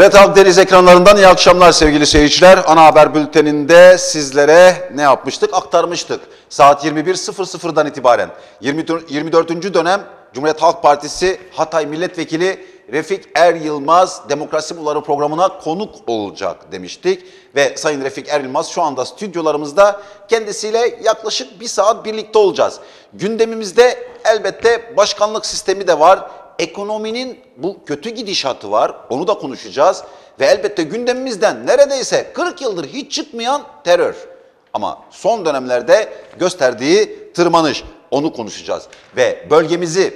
TRT Akdeniz ekranlarından iyi akşamlar sevgili seyirciler. Ana haber bülteninde sizlere ne yapmıştık? Aktarmıştık. Saat 21.00'dan itibaren 24. 24. dönem Cumhuriyet Halk Partisi Hatay Milletvekili Refik Er Yılmaz Demokrasi Bulvarı programına konuk olacak demiştik. Ve Sayın Refik Er Yılmaz şu anda stüdyolarımızda kendisiyle yaklaşık bir saat birlikte olacağız. Gündemimizde elbette başkanlık sistemi de var. Ekonominin bu kötü gidişatı var. Onu da konuşacağız. Ve elbette gündemimizden neredeyse 40 yıldır hiç çıkmayan terör. Ama son dönemlerde gösterdiği tırmanış. Onu konuşacağız. Ve bölgemizi,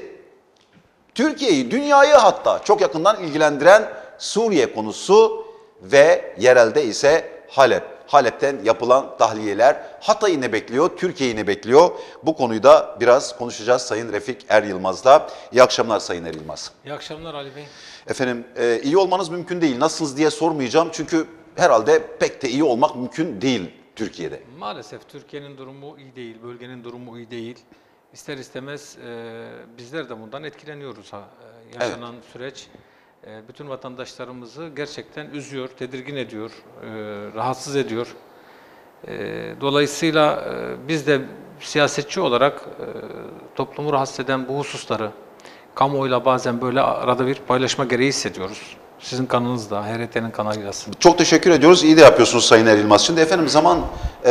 Türkiye'yi, dünyayı hatta çok yakından ilgilendiren Suriye konusu ve yerelde ise Halep. Halep'ten yapılan tahliyeler Hatay'ı ne bekliyor, Türkiye'yi ne bekliyor? Bu konuyu da biraz konuşacağız Sayın Refik Er Yılmaz'la. İyi akşamlar Sayın Er Yılmaz. İyi akşamlar Ali Bey. Efendim e, iyi olmanız mümkün değil. Nasılsınız diye sormayacağım çünkü herhalde pek de iyi olmak mümkün değil Türkiye'de. Maalesef Türkiye'nin durumu iyi değil, bölgenin durumu iyi değil. İster istemez e, bizler de bundan etkileniyoruz. Ha. E, yaşanan süreç e, bütün vatandaşlarımızı gerçekten üzüyor, tedirgin ediyor, e, rahatsız ediyor. E, dolayısıyla e, biz de siyasetçi olarak e, toplumu rahatsız eden bu hususları kamuoyuyla bazen böyle arada bir paylaşma gereği hissediyoruz. Sizin kanınızda, HRT'nin kanalıyla. Çok teşekkür ediyoruz. İyi de yapıyorsunuz Sayın Er Yılmaz. Şimdi efendim zaman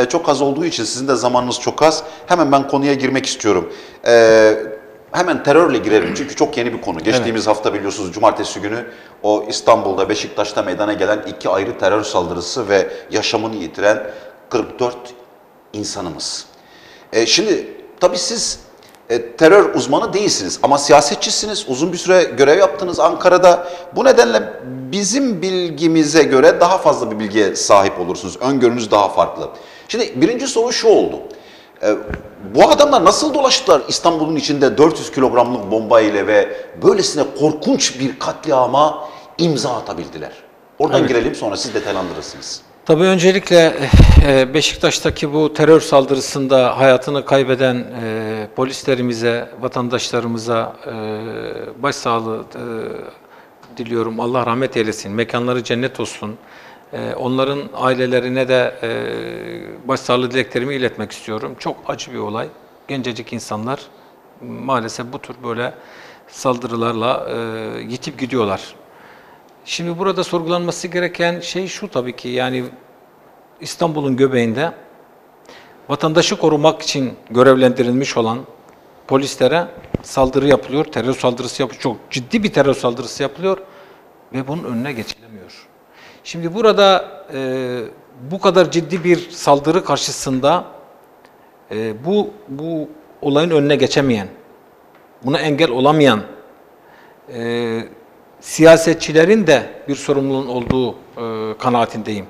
çok az olduğu için sizin de zamanınız çok az. Hemen ben konuya girmek istiyorum. E, hemen terörle girelim çünkü çok yeni bir konu. Geçtiğimiz hafta biliyorsunuz cumartesi günü o İstanbul'da Beşiktaş'ta meydana gelen iki ayrı terör saldırısı ve yaşamını yitiren 44 insanımız. E, şimdi tabii siz e, terör uzmanı değilsiniz ama siyasetçisiniz. Uzun bir süre görev yaptınız Ankara'da. Bu nedenle bizim bilgimize göre daha fazla bir bilgiye sahip olursunuz. Öngörünüz daha farklı. Şimdi birinci soru şu oldu. E, bu adamlar nasıl dolaştılar İstanbul'un içinde 400 kilogramlık bomba ile ve böylesine korkunç bir katliama imza atabildiler? Oradan Evet. girelim sonra siz detaylandırırsınız. Tabii öncelikle e, Beşiktaş'taki bu terör saldırısında hayatını kaybeden e, polislerimize, vatandaşlarımıza e, başsağlığı e, diliyorum. Allah rahmet eylesin. Mekanları cennet olsun. E, onların ailelerine de e, başsağlığı dileklerimi iletmek istiyorum. Çok acı bir olay. Gencecik insanlar maalesef bu tür böyle saldırılarla e, yitip gidiyorlar. Şimdi burada sorgulanması gereken şey şu tabii ki yani İstanbul'un göbeğinde vatandaşı korumak için görevlendirilmiş olan polislere saldırı yapılıyor, terör saldırısı yapılıyor. Çok ciddi bir terör saldırısı yapılıyor ve bunun önüne geçilemiyor. Şimdi burada e, bu kadar ciddi bir saldırı karşısında e, bu bu olayın önüne geçemeyen, buna engel olamayan e, siyasetçilerin de bir sorumluluğun olduğu e, kanaatindeyim.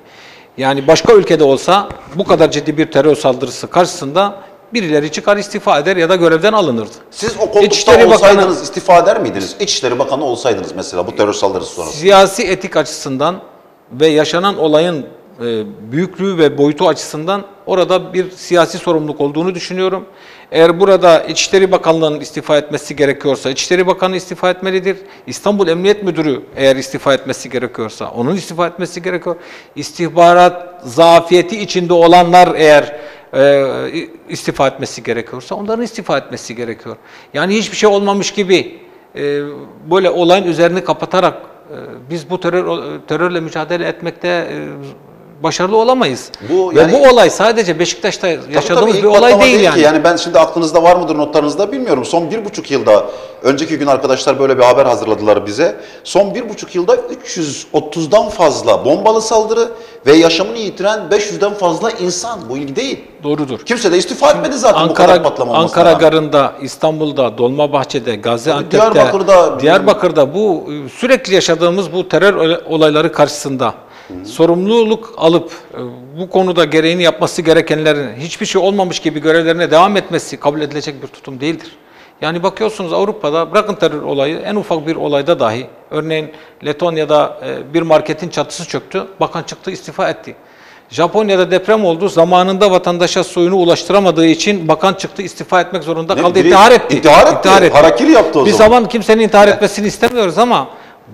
Yani başka ülkede olsa bu kadar ciddi bir terör saldırısı karşısında birileri çıkar istifa eder ya da görevden alınırdı. Siz o koltukta İçişleri Bakanı- olsaydınız istifa eder miydiniz? İçişleri Bakanı olsaydınız mesela bu terör saldırısı sonrası. Siyasi etik açısından ve yaşanan olayın e, büyüklüğü ve boyutu açısından orada bir siyasi sorumluluk olduğunu düşünüyorum. Eğer burada İçişleri Bakanlığı'nın istifa etmesi gerekiyorsa İçişleri Bakanı istifa etmelidir. İstanbul Emniyet Müdürü eğer istifa etmesi gerekiyorsa onun istifa etmesi gerekiyor. İstihbarat zafiyeti içinde olanlar eğer e, istifa etmesi gerekiyorsa onların istifa etmesi gerekiyor. Yani hiçbir şey olmamış gibi e, böyle olayın üzerini kapatarak biz bu terör terörle mücadele etmekte e, başarılı olamayız. Bu Ve yani- bu olay sadece Beşiktaş'ta yaşadığımız tabii, bir olay değil yani. Ki. Yani ben şimdi aklınızda var mıdır notlarınızda bilmiyorum. Son bir buçuk yılda, önceki gün arkadaşlar böyle bir haber hazırladılar bize. Son bir buçuk yılda 330'dan fazla bombalı saldırı ve yaşamını yitiren 500'den fazla insan. Bu ilgi değil. Doğrudur. Kimse de istifa etmedi zaten bu kadar Ankara patlama Ankara. Garı'nda, İstanbul'da, Dolmabahçe'de, Gaziantep'te, Diyarbakır'da- Diyarbakır'da bu e, sürekli yaşadığımız bu terör olay- olayları karşısında sorumluluk alıp e, bu konuda gereğini yapması gerekenlerin hiçbir şey olmamış gibi görevlerine devam etmesi kabul edilecek bir tutum değildir. Yani bakıyorsunuz Avrupa'da bırakın terör olayı en ufak bir olayda dahi örneğin Letonya'da e, bir marketin çatısı çöktü. Bakan çıktı istifa etti. Japonya'da deprem oldu. Zamanında vatandaşa suyunu ulaştıramadığı için bakan çıktı istifa etmek zorunda Ne, kaldı. biri İntihar etti. intihar etti, harakiri yaptı o Biz zaman. zaman kimsenin intihar etmesini istemiyoruz ama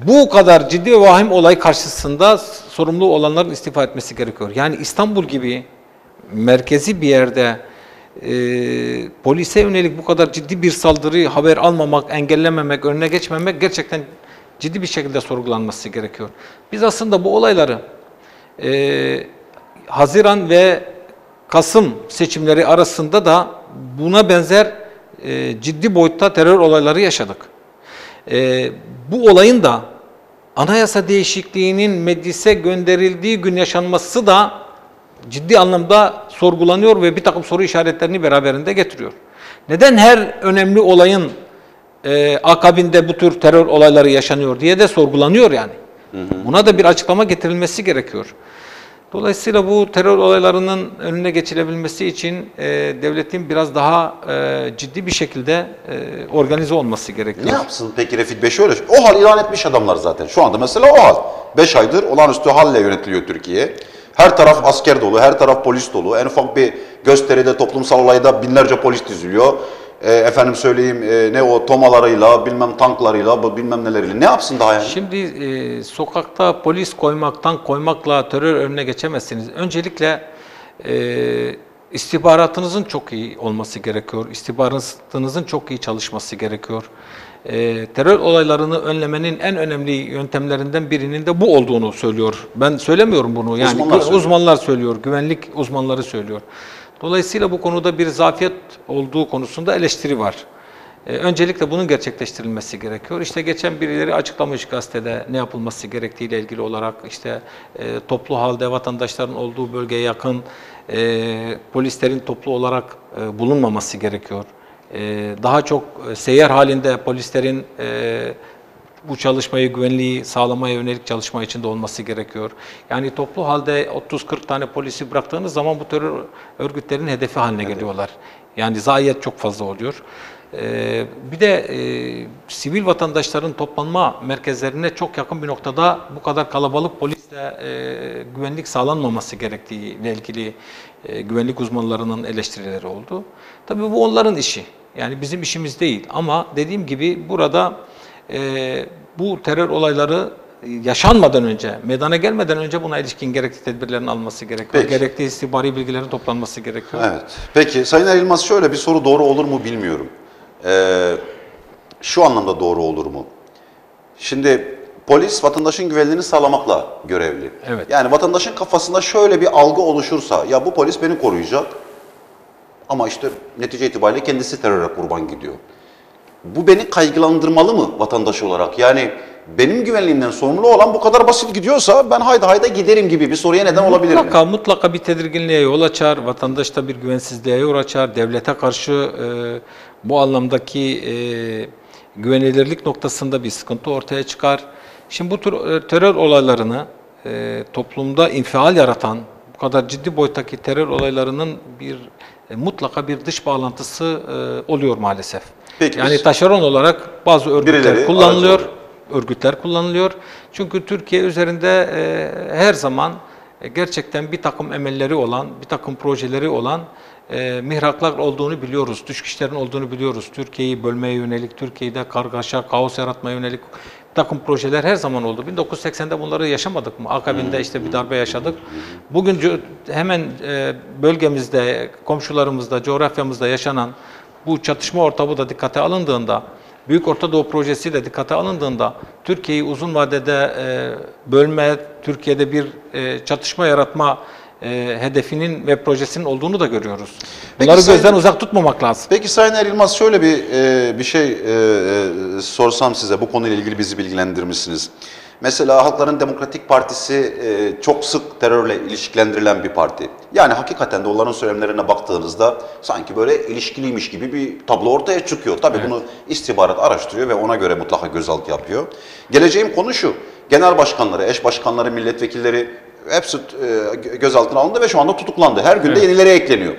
bu kadar ciddi vahim olay karşısında sorumlu olanların istifa etmesi gerekiyor. Yani İstanbul gibi merkezi bir yerde e, polise yönelik bu kadar ciddi bir saldırıyı haber almamak, engellememek, önüne geçmemek gerçekten ciddi bir şekilde sorgulanması gerekiyor. Biz aslında bu olayları e, Haziran ve Kasım seçimleri arasında da buna benzer e, ciddi boyutta terör olayları yaşadık. E, bu olayın da anayasa değişikliğinin meclise gönderildiği gün yaşanması da ciddi anlamda sorgulanıyor ve bir takım soru işaretlerini beraberinde getiriyor. Neden her önemli olayın e, akabinde bu tür terör olayları yaşanıyor diye de sorgulanıyor yani. Buna da bir açıklama getirilmesi gerekiyor. Dolayısıyla bu terör olaylarının önüne geçilebilmesi için e, devletin biraz daha e, ciddi bir şekilde e, organize olması gerekiyor. Ne yapsın peki Refik Bey? Şöyle, o hal ilan etmiş adamlar zaten. Şu anda mesela o hal. 5 aydır olağanüstü halle yönetiliyor Türkiye. Her taraf asker dolu, her taraf polis dolu. En ufak bir gösteride, toplumsal olayda binlerce polis diziliyor. E, efendim söyleyeyim e, ne o tomalarıyla, bilmem tanklarıyla, bilmem neleriyle. Ne yapsın daha yani? Şimdi e, sokakta polis koymaktan koymakla terör önüne geçemezsiniz. Öncelikle e, istihbaratınızın çok iyi olması gerekiyor. İstihbaratınızın çok iyi çalışması gerekiyor. E, terör olaylarını önlemenin en önemli yöntemlerinden birinin de bu olduğunu söylüyor. Ben söylemiyorum bunu. Yani Uzmanlar söylüyor. uzmanlar söylüyor, güvenlik uzmanları söylüyor. Dolayısıyla bu konuda bir zafiyet olduğu konusunda eleştiri var. Ee, öncelikle bunun gerçekleştirilmesi gerekiyor. İşte geçen birileri açıklamış gazetede ne yapılması gerektiğiyle ilgili olarak işte e, toplu halde vatandaşların olduğu bölgeye yakın e, polislerin toplu olarak e, bulunmaması gerekiyor. E, daha çok e, seyyar halinde polislerin e, bu çalışmayı, güvenliği sağlamaya yönelik çalışma içinde olması gerekiyor. Yani toplu halde 30-40 tane polisi bıraktığınız zaman bu terör örgütlerin hedefi haline geliyorlar. Yani zayiat çok fazla oluyor. Ee, bir de e, sivil vatandaşların toplanma merkezlerine çok yakın bir noktada bu kadar kalabalık polisle e, güvenlik sağlanmaması gerektiğiyle ilgili e, güvenlik uzmanlarının eleştirileri oldu. Tabii bu onların işi. Yani bizim işimiz değil. Ama dediğim gibi burada e, bu terör olayları yaşanmadan önce, meydana gelmeden önce buna ilişkin gerekli tedbirlerin alması gerekiyor. Peki. Gerekli istihbari bilgilerin toplanması gerekiyor. Evet. Peki Sayın Er Yılmaz şöyle bir soru doğru olur mu bilmiyorum. Ee, şu anlamda doğru olur mu? Şimdi polis vatandaşın güvenliğini sağlamakla görevli. Evet. Yani vatandaşın kafasında şöyle bir algı oluşursa ya bu polis beni koruyacak ama işte netice itibariyle kendisi teröre kurban gidiyor. Bu beni kaygılandırmalı mı vatandaş olarak? Yani benim güvenliğimden sorumlu olan bu kadar basit gidiyorsa ben hayda hayda giderim gibi bir soruya neden olabilir mi? Mutlaka mutlaka bir tedirginliğe yol açar, vatandaşta bir güvensizliğe yol açar, devlete karşı e, bu anlamdaki e, güvenilirlik noktasında bir sıkıntı ortaya çıkar. Şimdi bu tür e, terör olaylarını e, toplumda infial yaratan, bu kadar ciddi boyuttaki terör olaylarının bir e, mutlaka bir dış bağlantısı e, oluyor maalesef. Peki yani biz- taşeron olarak bazı örgütler Birileri kullanılıyor aracı örgütler kullanılıyor. Çünkü Türkiye üzerinde e, her zaman e, gerçekten bir takım emelleri olan, bir takım projeleri olan e, mihraklar olduğunu biliyoruz. Dış güçlerin olduğunu biliyoruz. Türkiye'yi bölmeye yönelik, Türkiye'de kargaşa, kaos yaratmaya yönelik bir takım projeler her zaman oldu. 1980'de bunları yaşamadık mı? Akabinde işte bir darbe yaşadık. Bugün hemen e, bölgemizde, komşularımızda, coğrafyamızda yaşanan bu çatışma ortamı da dikkate alındığında Büyük Orta Doğu Projesi de dikkate alındığında Türkiye'yi uzun vadede e, bölme, Türkiye'de bir e, çatışma yaratma e, hedefinin ve projesinin olduğunu da görüyoruz. Peki Bunları Sayın- gözden uzak tutmamak lazım. Peki Sayın Er Yılmaz şöyle bir e, bir şey e, e, sorsam size bu konuyla ilgili bizi bilgilendirmişsiniz. Mesela Halkların Demokratik Partisi e, çok sık terörle ilişkilendirilen bir parti. Yani hakikaten de onların söylemlerine baktığınızda sanki böyle ilişkiliymiş gibi bir tablo ortaya çıkıyor. Tabii bunu istihbarat araştırıyor ve ona göre mutlaka gözaltı yapıyor. Geleceğim konu şu. Genel başkanları, eş başkanları, milletvekilleri hepsi e, gözaltına alındı ve şu anda tutuklandı. Her günde yenileri ekleniyor.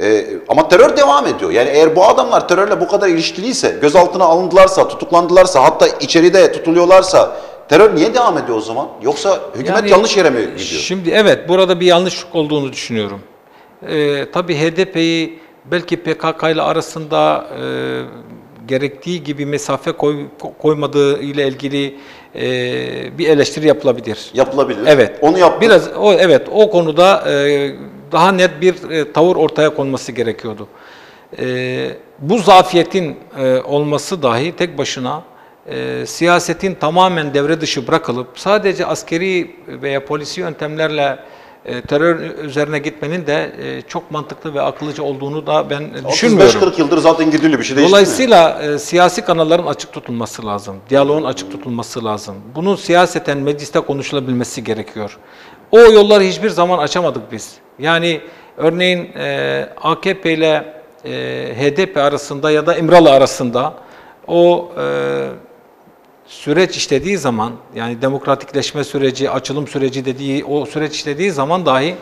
Ee, ama terör devam ediyor. Yani eğer bu adamlar terörle bu kadar ilişkiliyse, gözaltına alındılarsa, tutuklandılarsa, hatta içeride tutuluyorlarsa terör niye devam ediyor o zaman? Yoksa hükümet Yani yanlış yere mi gidiyor? Şimdi evet burada bir yanlışlık olduğunu düşünüyorum. Ee, tabii HDP'yi belki PKK ile arasında e, gerektiği gibi mesafe koy, koymadığı ile ilgili e, bir eleştiri yapılabilir. Yapılabilir. Evet. Onu yaptık. Biraz o evet o konuda e, daha net bir e, tavır ortaya konması gerekiyordu. E, bu zafiyetin e, olması dahi tek başına e, siyasetin tamamen devre dışı bırakılıp sadece askeri veya polisi yöntemlerle e, terör üzerine gitmenin de e, çok mantıklı ve akıllıca olduğunu da ben düşünmüyorum. 35-40 yıldır zaten gidiliyor bir şey değişti? Dolayısıyla e, siyasi kanalların açık tutulması lazım. Diyaloğun açık tutulması lazım. Bunun siyaseten mecliste konuşulabilmesi gerekiyor. O yolları hiçbir zaman açamadık biz. Yani örneğin e, AKP ile e, HDP arasında ya da İmralı arasında o e, süreç işlediği zaman yani demokratikleşme süreci, açılım süreci dediği o süreç işlediği zaman dahi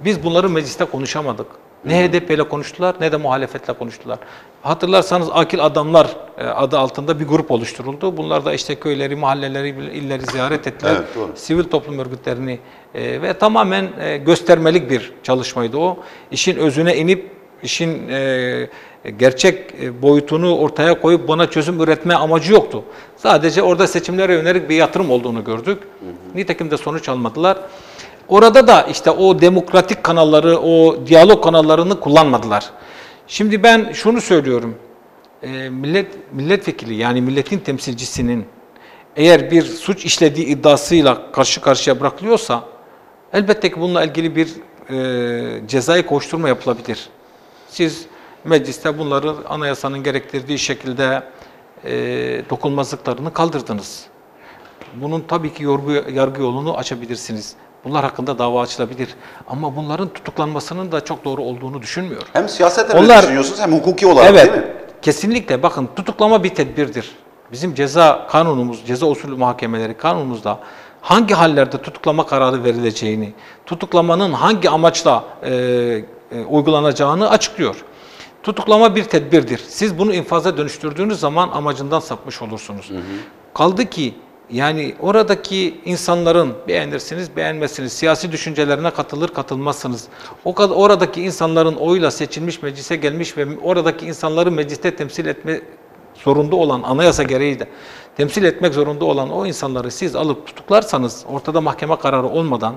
biz bunları mecliste konuşamadık. Ne HDP ile konuştular ne de muhalefetle konuştular. Hatırlarsanız Akil Adamlar e, adı altında bir grup oluşturuldu. Bunlar da işte köyleri, mahalleleri, illeri ziyaret ettiler. Evet, doğru. Sivil toplum örgütlerini e, ve tamamen e, göstermelik bir çalışmaydı o. İşin özüne inip işin gerçek e, boyutunu ortaya koyup buna çözüm üretme amacı yoktu. Sadece orada seçimlere yönelik bir yatırım olduğunu gördük. Nitekim de sonuç almadılar. Orada da işte o demokratik kanalları, o diyalog kanallarını kullanmadılar. Şimdi ben şunu söylüyorum. E, millet milletvekili yani milletin temsilcisinin eğer bir suç işlediği iddiasıyla karşı karşıya bırakılıyorsa elbette ki bununla ilgili bir e, cezai koşturma yapılabilir. Siz mecliste bunları anayasanın gerektirdiği şekilde e, dokunmazlıklarını kaldırdınız. Bunun tabii ki yorgu, yargı yolunu açabilirsiniz. Bunlar hakkında dava açılabilir. Ama bunların tutuklanmasının da çok doğru olduğunu düşünmüyorum. Hem siyaseten Onlar- düşünüyorsunuz hem hukuki olarak Evet, değil mi? kesinlikle. Bakın tutuklama bir tedbirdir. Bizim ceza kanunumuz, ceza usulü muhakemeleri kanunumuzda hangi hallerde tutuklama kararı verileceğini, tutuklamanın hangi amaçla e, e, uygulanacağını açıklıyor. Tutuklama bir tedbirdir. Siz bunu infaza dönüştürdüğünüz zaman amacından sapmış olursunuz. Kaldı ki yani oradaki insanların beğenirsiniz, beğenmezsiniz, siyasi düşüncelerine katılır, katılmazsınız. O kadar oradaki insanların oyla seçilmiş meclise gelmiş ve oradaki insanları mecliste temsil etme zorunda olan anayasa gereği de temsil etmek zorunda olan o insanları siz alıp tutuklarsanız ortada mahkeme kararı olmadan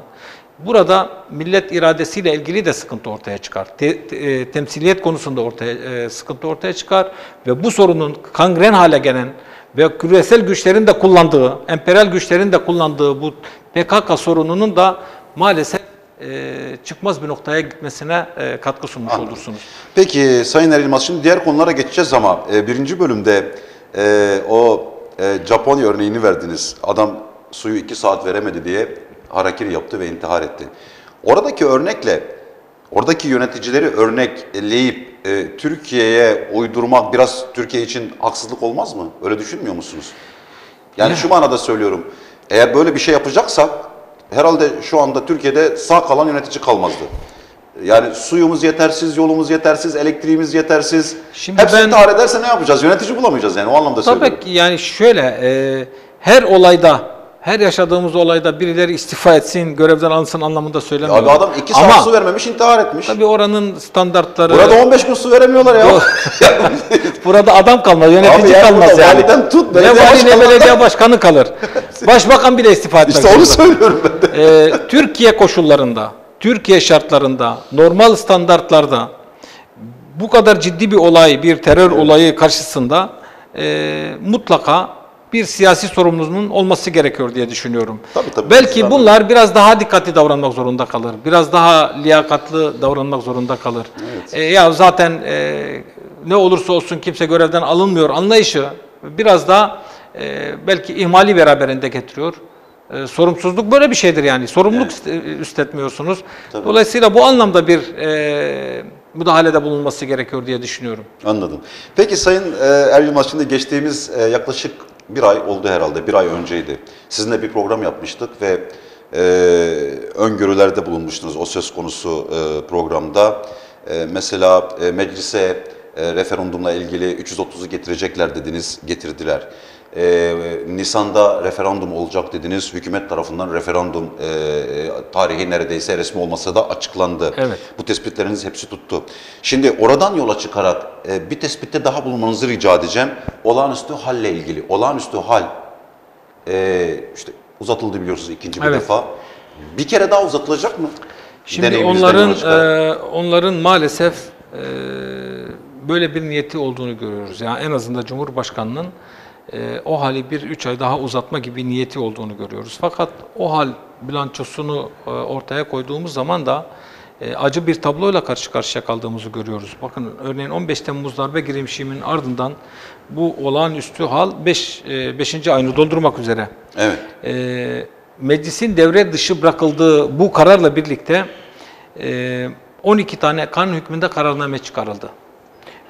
burada millet iradesiyle ilgili de sıkıntı ortaya çıkar. Te- te- e, temsiliyet konusunda ortaya e, sıkıntı ortaya çıkar ve bu sorunun kangren hale gelen ve küresel güçlerin de kullandığı, emperyal güçlerin de kullandığı bu PKK sorununun da maalesef e, çıkmaz bir noktaya gitmesine e, katkı sunmuş Anladım. olursunuz. Peki Sayın Erilmaz şimdi diğer konulara geçeceğiz ama e, birinci bölümde e, o e, Japonya örneğini verdiniz. Adam suyu iki saat veremedi diye harakiri yaptı ve intihar etti. Oradaki örnekle oradaki yöneticileri örnekleyip e, Türkiye'ye uydurmak biraz Türkiye için haksızlık olmaz mı? Öyle düşünmüyor musunuz? Yani Ya. şu manada söylüyorum. Eğer böyle bir şey yapacaksak herhalde şu anda Türkiye'de sağ kalan yönetici kalmazdı. Yani suyumuz yetersiz, yolumuz yetersiz, elektriğimiz yetersiz. Şimdi Hepsini ben- intihar ederse ne yapacağız? Yönetici bulamayacağız yani o anlamda söylüyorum. Tabii ki yani şöyle e, her olayda her yaşadığımız olayda birileri istifa etsin, görevden alınsın anlamında söylemiyorum. Abi adam iki saat Ama su vermemiş intihar etmiş. tabii oranın standartları Burada 15 gün su veremiyorlar ya. burada adam kalmaz, yönetici Abi kalmaz yani. validen tut, ne vali ne belediye başkanı kalır. Başbakan bile istifa etmek işte onu söylüyorum ben de. Ee, Türkiye koşullarında, Türkiye şartlarında, normal standartlarda bu kadar ciddi bir olay, bir terör olayı karşısında e, mutlaka bir siyasi sorumluluğunun olması gerekiyor diye düşünüyorum. Tabii, tabii. Belki Kesinlikle. bunlar biraz daha dikkatli davranmak zorunda kalır. Biraz daha liyakatlı davranmak zorunda kalır. E, ya zaten e, ne olursa olsun kimse görevden alınmıyor anlayışı biraz daha e, belki ihmali beraberinde getiriyor. E, sorumsuzluk böyle bir şeydir yani. Sorumluluk üst- üstletmiyorsunuz. Tabii. Dolayısıyla bu anlamda bir e, müdahalede bulunması gerekiyor diye düşünüyorum. Anladım. Peki Sayın e, Er Yılmaz şimdi geçtiğimiz e, yaklaşık bir ay oldu herhalde, bir ay önceydi. Sizinle bir program yapmıştık ve e, öngörülerde bulunmuştunuz o söz konusu e, programda. E, mesela e, meclise e, referandumla ilgili 330'u getirecekler dediniz, getirdiler. E, Nisan'da referandum olacak dediniz, hükümet tarafından referandum e, e, tarihi neredeyse resmi olmasa da açıklandı. Evet. Bu tespitleriniz hepsi tuttu. Şimdi oradan yola çıkarak e, bir tespitte daha bulunmanızı rica edeceğim. Olağanüstü halle ilgili. Olağanüstü hal Ee, işte uzatıldı biliyorsunuz ikinci bir Evet. defa. Bir kere daha uzatılacak mı? Şimdi onların e, onların maalesef e, böyle bir niyeti olduğunu görüyoruz. Yani en azından Cumhurbaşkanının e, o hali bir üç ay daha uzatma gibi niyeti olduğunu görüyoruz. Fakat o hal bilançosunu e, ortaya koyduğumuz zaman da e, acı bir tabloyla karşı karşıya kaldığımızı görüyoruz. Bakın örneğin 15 Temmuz darbe girişiminin ardından bu olağanüstü hal 5 5. ayını doldurmak üzere Evet. e, meclisin devre dışı bırakıldığı bu kararla birlikte e, 12 tane kanun hükmünde kararname çıkarıldı.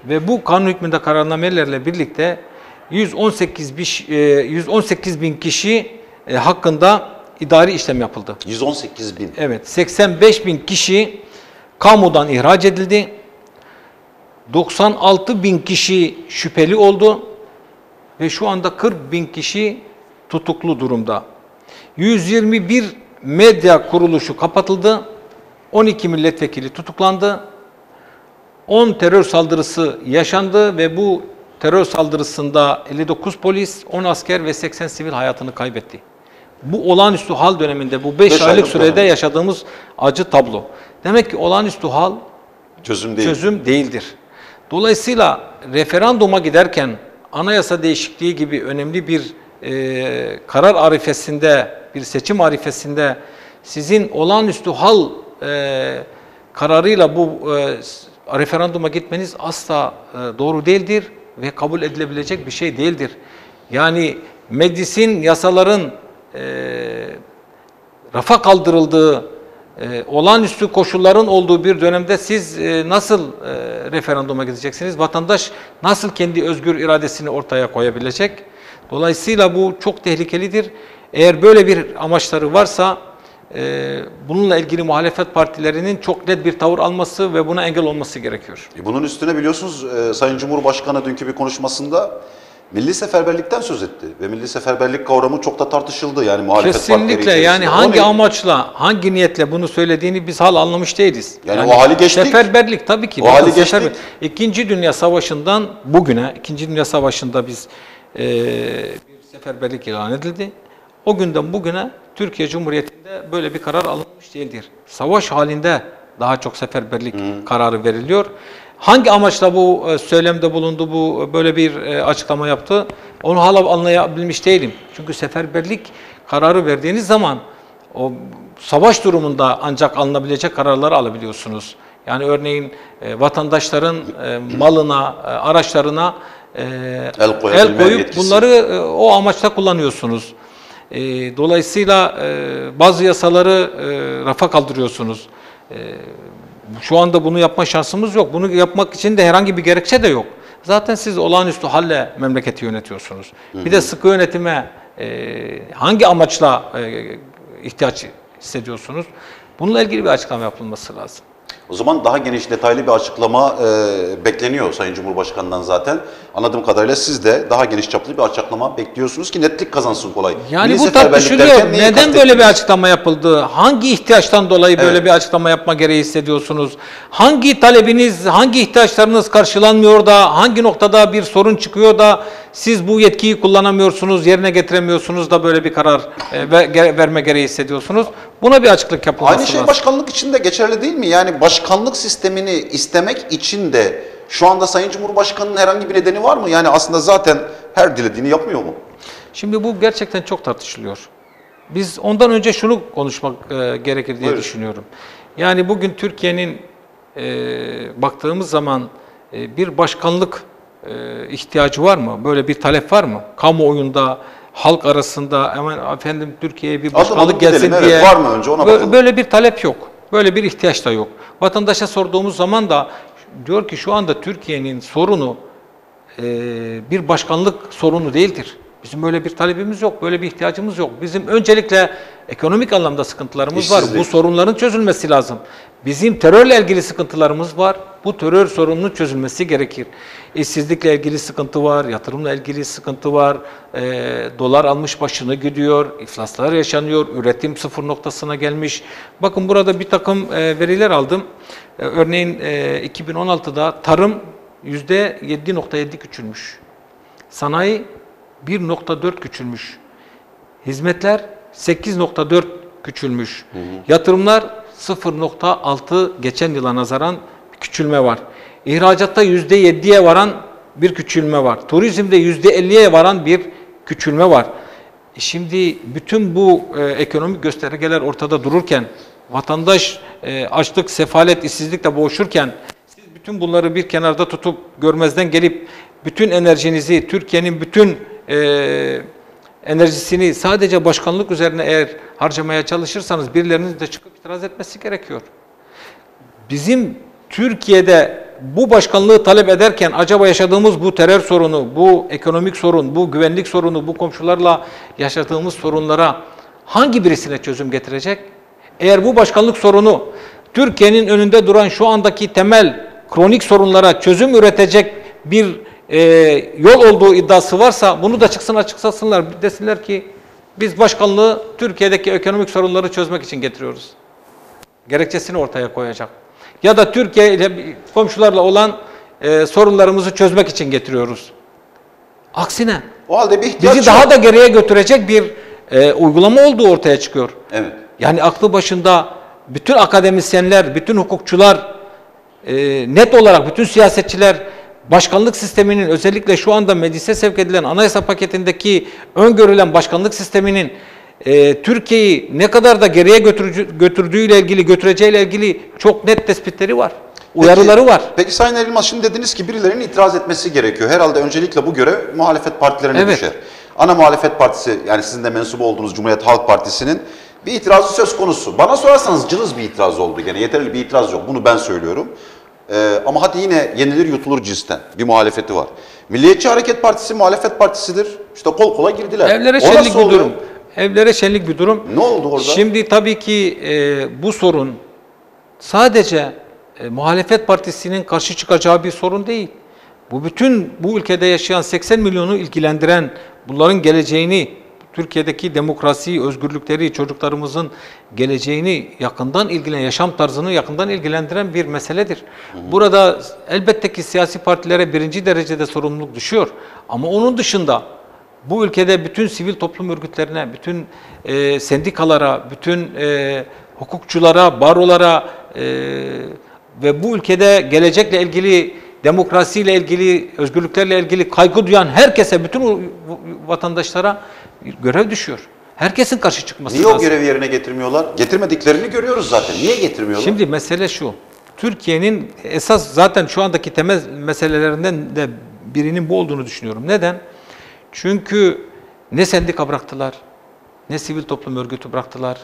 Ve bu kanun hükmünde kararnamelerle birlikte 118 biş- e, 118 bin kişi e, hakkında idari işlem yapıldı. 118 bin. Evet, 85 bin kişi kamudan ihraç edildi. 96 bin kişi şüpheli oldu ve şu anda 40 bin kişi tutuklu durumda. 121 medya kuruluşu kapatıldı. 12 milletvekili tutuklandı. 10 terör saldırısı yaşandı ve bu terör saldırısında 59 polis, 10 asker ve 80 sivil hayatını kaybetti. Bu olağanüstü hal döneminde bu 5 Beş aylık sürede dönem. yaşadığımız acı tablo. Demek ki olağanüstü hal Çözüm değil. çözüm değildir. Dolayısıyla referanduma giderken anayasa değişikliği gibi önemli bir e, karar arifesinde, bir seçim arifesinde sizin olağanüstü hal e, kararıyla bu e, referanduma gitmeniz asla e, doğru değildir ve kabul edilebilecek bir şey değildir. Yani meclisin yasaların e, rafa kaldırıldığı, e, olağanüstü koşulların olduğu bir dönemde siz e, nasıl e, referanduma gideceksiniz? Vatandaş nasıl kendi özgür iradesini ortaya koyabilecek? Dolayısıyla bu çok tehlikelidir. Eğer böyle bir amaçları varsa e, bununla ilgili muhalefet partilerinin çok net bir tavır alması ve buna engel olması gerekiyor. E Bunun üstüne biliyorsunuz e, Sayın Cumhurbaşkanı dünkü bir konuşmasında milli seferberlikten söz etti. Ve milli seferberlik kavramı çok da tartışıldı yani muhalefet partileri Kesinlikle yani hangi amaçla, hangi niyetle bunu söylediğini biz hala anlamış değiliz. Yani o hali geçtik. Seferberlik tabii ki. O hali geçtik. seferber- İkinci Dünya Savaşı'ndan bugüne, İkinci Dünya Savaşı'nda biz e, bir seferberlik ilan edildi. O günden bugüne Türkiye Cumhuriyeti'nde böyle bir karar alınmış değildir. Savaş halinde daha çok seferberlik kararı veriliyor. Hangi amaçla bu e, söylemde bulundu, bu e, böyle bir e, açıklama yaptı? Onu hala anlayabilmiş değilim. Çünkü seferberlik kararı verdiğiniz zaman o savaş durumunda ancak alınabilecek kararları alabiliyorsunuz. Yani örneğin e, vatandaşların e, malına, e, araçlarına e, El koyabilme koyup yetkisi. bunları e, o amaçla kullanıyorsunuz. E, dolayısıyla e, bazı yasaları e, rafa kaldırıyorsunuz. E, şu anda bunu yapma şansımız yok. Bunu yapmak için de herhangi bir gerekçe de yok. Zaten siz olağanüstü halle memleketi yönetiyorsunuz. Bir de sıkı yönetime e, hangi amaçla e, ihtiyaç hissediyorsunuz? Bununla ilgili bir açıklama yapılması lazım. O zaman daha geniş detaylı bir açıklama e, bekleniyor Sayın Cumhurbaşkanı'ndan zaten. Anladığım kadarıyla siz de daha geniş çaplı bir açıklama bekliyorsunuz ki netlik kazansın kolay. Yani Milli bu tartışılıyor. Neden böyle bir açıklama yapıldı? Hangi ihtiyaçtan dolayı böyle Evet. bir açıklama yapma gereği hissediyorsunuz? Hangi talebiniz, hangi ihtiyaçlarınız karşılanmıyor da, hangi noktada bir sorun çıkıyor da siz bu yetkiyi kullanamıyorsunuz, yerine getiremiyorsunuz da böyle bir karar e, verme gereği hissediyorsunuz? Buna bir açıklık yapılması Aynı şey lazım. başkanlık için de geçerli değil mi? Yani başkanlık sistemini istemek için de şu anda Sayın Cumhurbaşkanı'nın herhangi bir nedeni var mı? Yani aslında zaten her dilediğini yapmıyor mu? Şimdi bu gerçekten çok tartışılıyor. Biz ondan önce şunu konuşmak e, gerekir diye Buyurun. düşünüyorum. Yani bugün Türkiye'nin e, baktığımız zaman e, bir başkanlık e, ihtiyacı var mı? Böyle bir talep var mı? Kamuoyunda, halk arasında hemen efendim Türkiye'ye bir Adım adım başkanlık gelsin gidelim, evet. diye. Var mı önce ona bakalım. Böyle bir talep yok. Böyle bir ihtiyaç da yok. Vatandaşa sorduğumuz zaman da diyor ki şu anda Türkiye'nin sorunu e, bir başkanlık sorunu değildir. Bizim böyle bir talebimiz yok, böyle bir ihtiyacımız yok. Bizim öncelikle ekonomik anlamda sıkıntılarımız var. İşsizlik. Bu sorunların çözülmesi lazım. Bizim terörle ilgili sıkıntılarımız var. Bu terör sorununun çözülmesi gerekir. İşsizlikle ilgili sıkıntı var, yatırımla ilgili sıkıntı var. E, dolar almış başını gidiyor, iflaslar yaşanıyor, üretim sıfır noktasına gelmiş. Bakın burada bir takım e, veriler aldım. E, örneğin e, 2016'da tarım %7.7 küçülmüş. Sanayi 1.4 küçülmüş. Hizmetler 8.4 küçülmüş. Yatırımlar 0.6 geçen yıla nazaran küçülme var. İhracatta %7'ye varan bir küçülme var. Turizmde %50'ye varan bir küçülme var. E Şimdi bütün bu e, ekonomik göstergeler ortada dururken, vatandaş e, açlık, sefalet, işsizlikle boğuşurken, siz bütün bunları bir kenarda tutup görmezden gelip bütün enerjinizi, Türkiye'nin bütün e, enerjisini sadece başkanlık üzerine eğer harcamaya çalışırsanız birilerinin de çıkıp itiraz etmesi gerekiyor. Bizim Türkiye'de bu başkanlığı talep ederken acaba yaşadığımız bu terör sorunu, bu ekonomik sorun, bu güvenlik sorunu, bu komşularla yaşadığımız sorunlara hangi birisine çözüm getirecek? Eğer bu başkanlık sorunu Türkiye'nin önünde duran şu andaki temel kronik sorunlara çözüm üretecek bir e, yol olduğu iddiası varsa bunu da çıksın açıklasınlar. Desinler ki biz başkanlığı Türkiye'deki ekonomik sorunları çözmek için getiriyoruz gerekçesini ortaya koyacak. Ya da Türkiye ile komşularla olan e, sorunlarımızı çözmek için getiriyoruz. Aksine O halde bir bizi daha da geriye götürecek bir e, uygulama olduğu ortaya çıkıyor. Evet. Yani aklı başında bütün akademisyenler, bütün hukukçular, e, net olarak bütün siyasetçiler başkanlık sisteminin özellikle şu anda meclise sevk edilen anayasa paketindeki öngörülen başkanlık sisteminin e, Türkiye'yi ne kadar da geriye götürücü, götürdüğüyle ilgili, götüreceğiyle ilgili çok net tespitleri var. Uyarıları Peki- var. Peki Sayın Elmas şimdi dediniz ki birilerinin itiraz etmesi gerekiyor. Herhalde öncelikle bu görev muhalefet partilerine Evet. düşer. Ana muhalefet partisi yani sizin de mensup olduğunuz Cumhuriyet Halk Partisi'nin bir itirazı söz konusu. Bana sorarsanız cılız bir itiraz oldu gene. Yeterli bir itiraz yok. Bunu ben söylüyorum. Ee, ama hadi yine yenilir yutulur cinsten bir muhalefeti var. Milliyetçi Hareket Partisi muhalefet partisidir. İşte kol kola girdiler. Evlere şenlik bir durum. Evlere şenlik bir durum. Ne oldu orada? Şimdi tabii ki e, bu sorun sadece e, muhalefet partisinin karşı çıkacağı bir sorun değil. Bu bütün bu ülkede yaşayan 80 milyonu ilgilendiren, bunların geleceğini, Türkiye'deki demokrasi, özgürlükleri, çocuklarımızın geleceğini yakından ilgilen, yaşam tarzını yakından ilgilendiren bir meseledir. Burada elbette ki siyasi partilere birinci derecede sorumluluk düşüyor. Ama onun dışında bu ülkede bütün sivil toplum örgütlerine, bütün e, sendikalara, bütün e, hukukçulara, barolara e, ve bu ülkede gelecekle ilgili, demokrasiyle ilgili, özgürlüklerle ilgili kaygı duyan herkese, bütün vatandaşlara görev düşüyor. Herkesin karşı çıkması Niye lazım. o görevi yerine getirmiyorlar? Getirmediklerini görüyoruz zaten. Niye getirmiyorlar? Şimdi mesele şu. Türkiye'nin esas zaten şu andaki temel meselelerinden de birinin bu olduğunu düşünüyorum. Neden? Çünkü ne sendika bıraktılar, ne sivil toplum örgütü bıraktılar,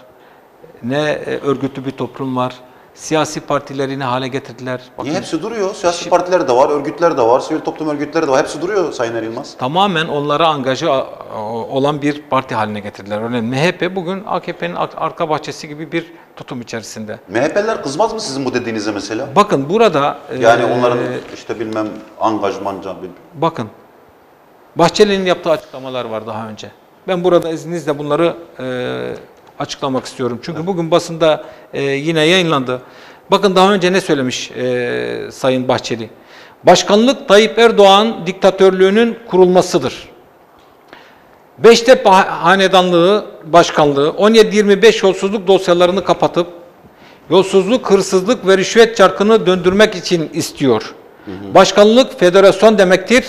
ne e, örgütlü bir toplum var. Siyasi partileri ne hale getirdiler. Bakın, Niye hepsi duruyor? Siyasi partiler de var, örgütler de var, sivil toplum örgütleri de var. Hepsi duruyor Sayın Er Yılmaz. tamamen onlara angaja olan bir parti haline getirdiler. Örneğin MHP bugün AKP'nin ar- arka bahçesi gibi bir tutum içerisinde. MHP'liler kızmaz mı sizin bu dediğinize mesela? Bakın burada Yani e, onların işte bilmem angajmanca, Bakın, Bahçeli'nin yaptığı açıklamalar var daha önce. Ben burada izninizle bunları e, açıklamak istiyorum. Çünkü bugün basında e, yine yayınlandı. Bakın daha önce ne söylemiş e, Sayın Bahçeli? Başkanlık Tayyip Erdoğan diktatörlüğünün kurulmasıdır. Beştepe Hanedanlığı Başkanlığı 17-25 yolsuzluk dosyalarını kapatıp yolsuzluk, hırsızlık ve rüşvet çarkını döndürmek için istiyor. Başkanlık federasyon demektir.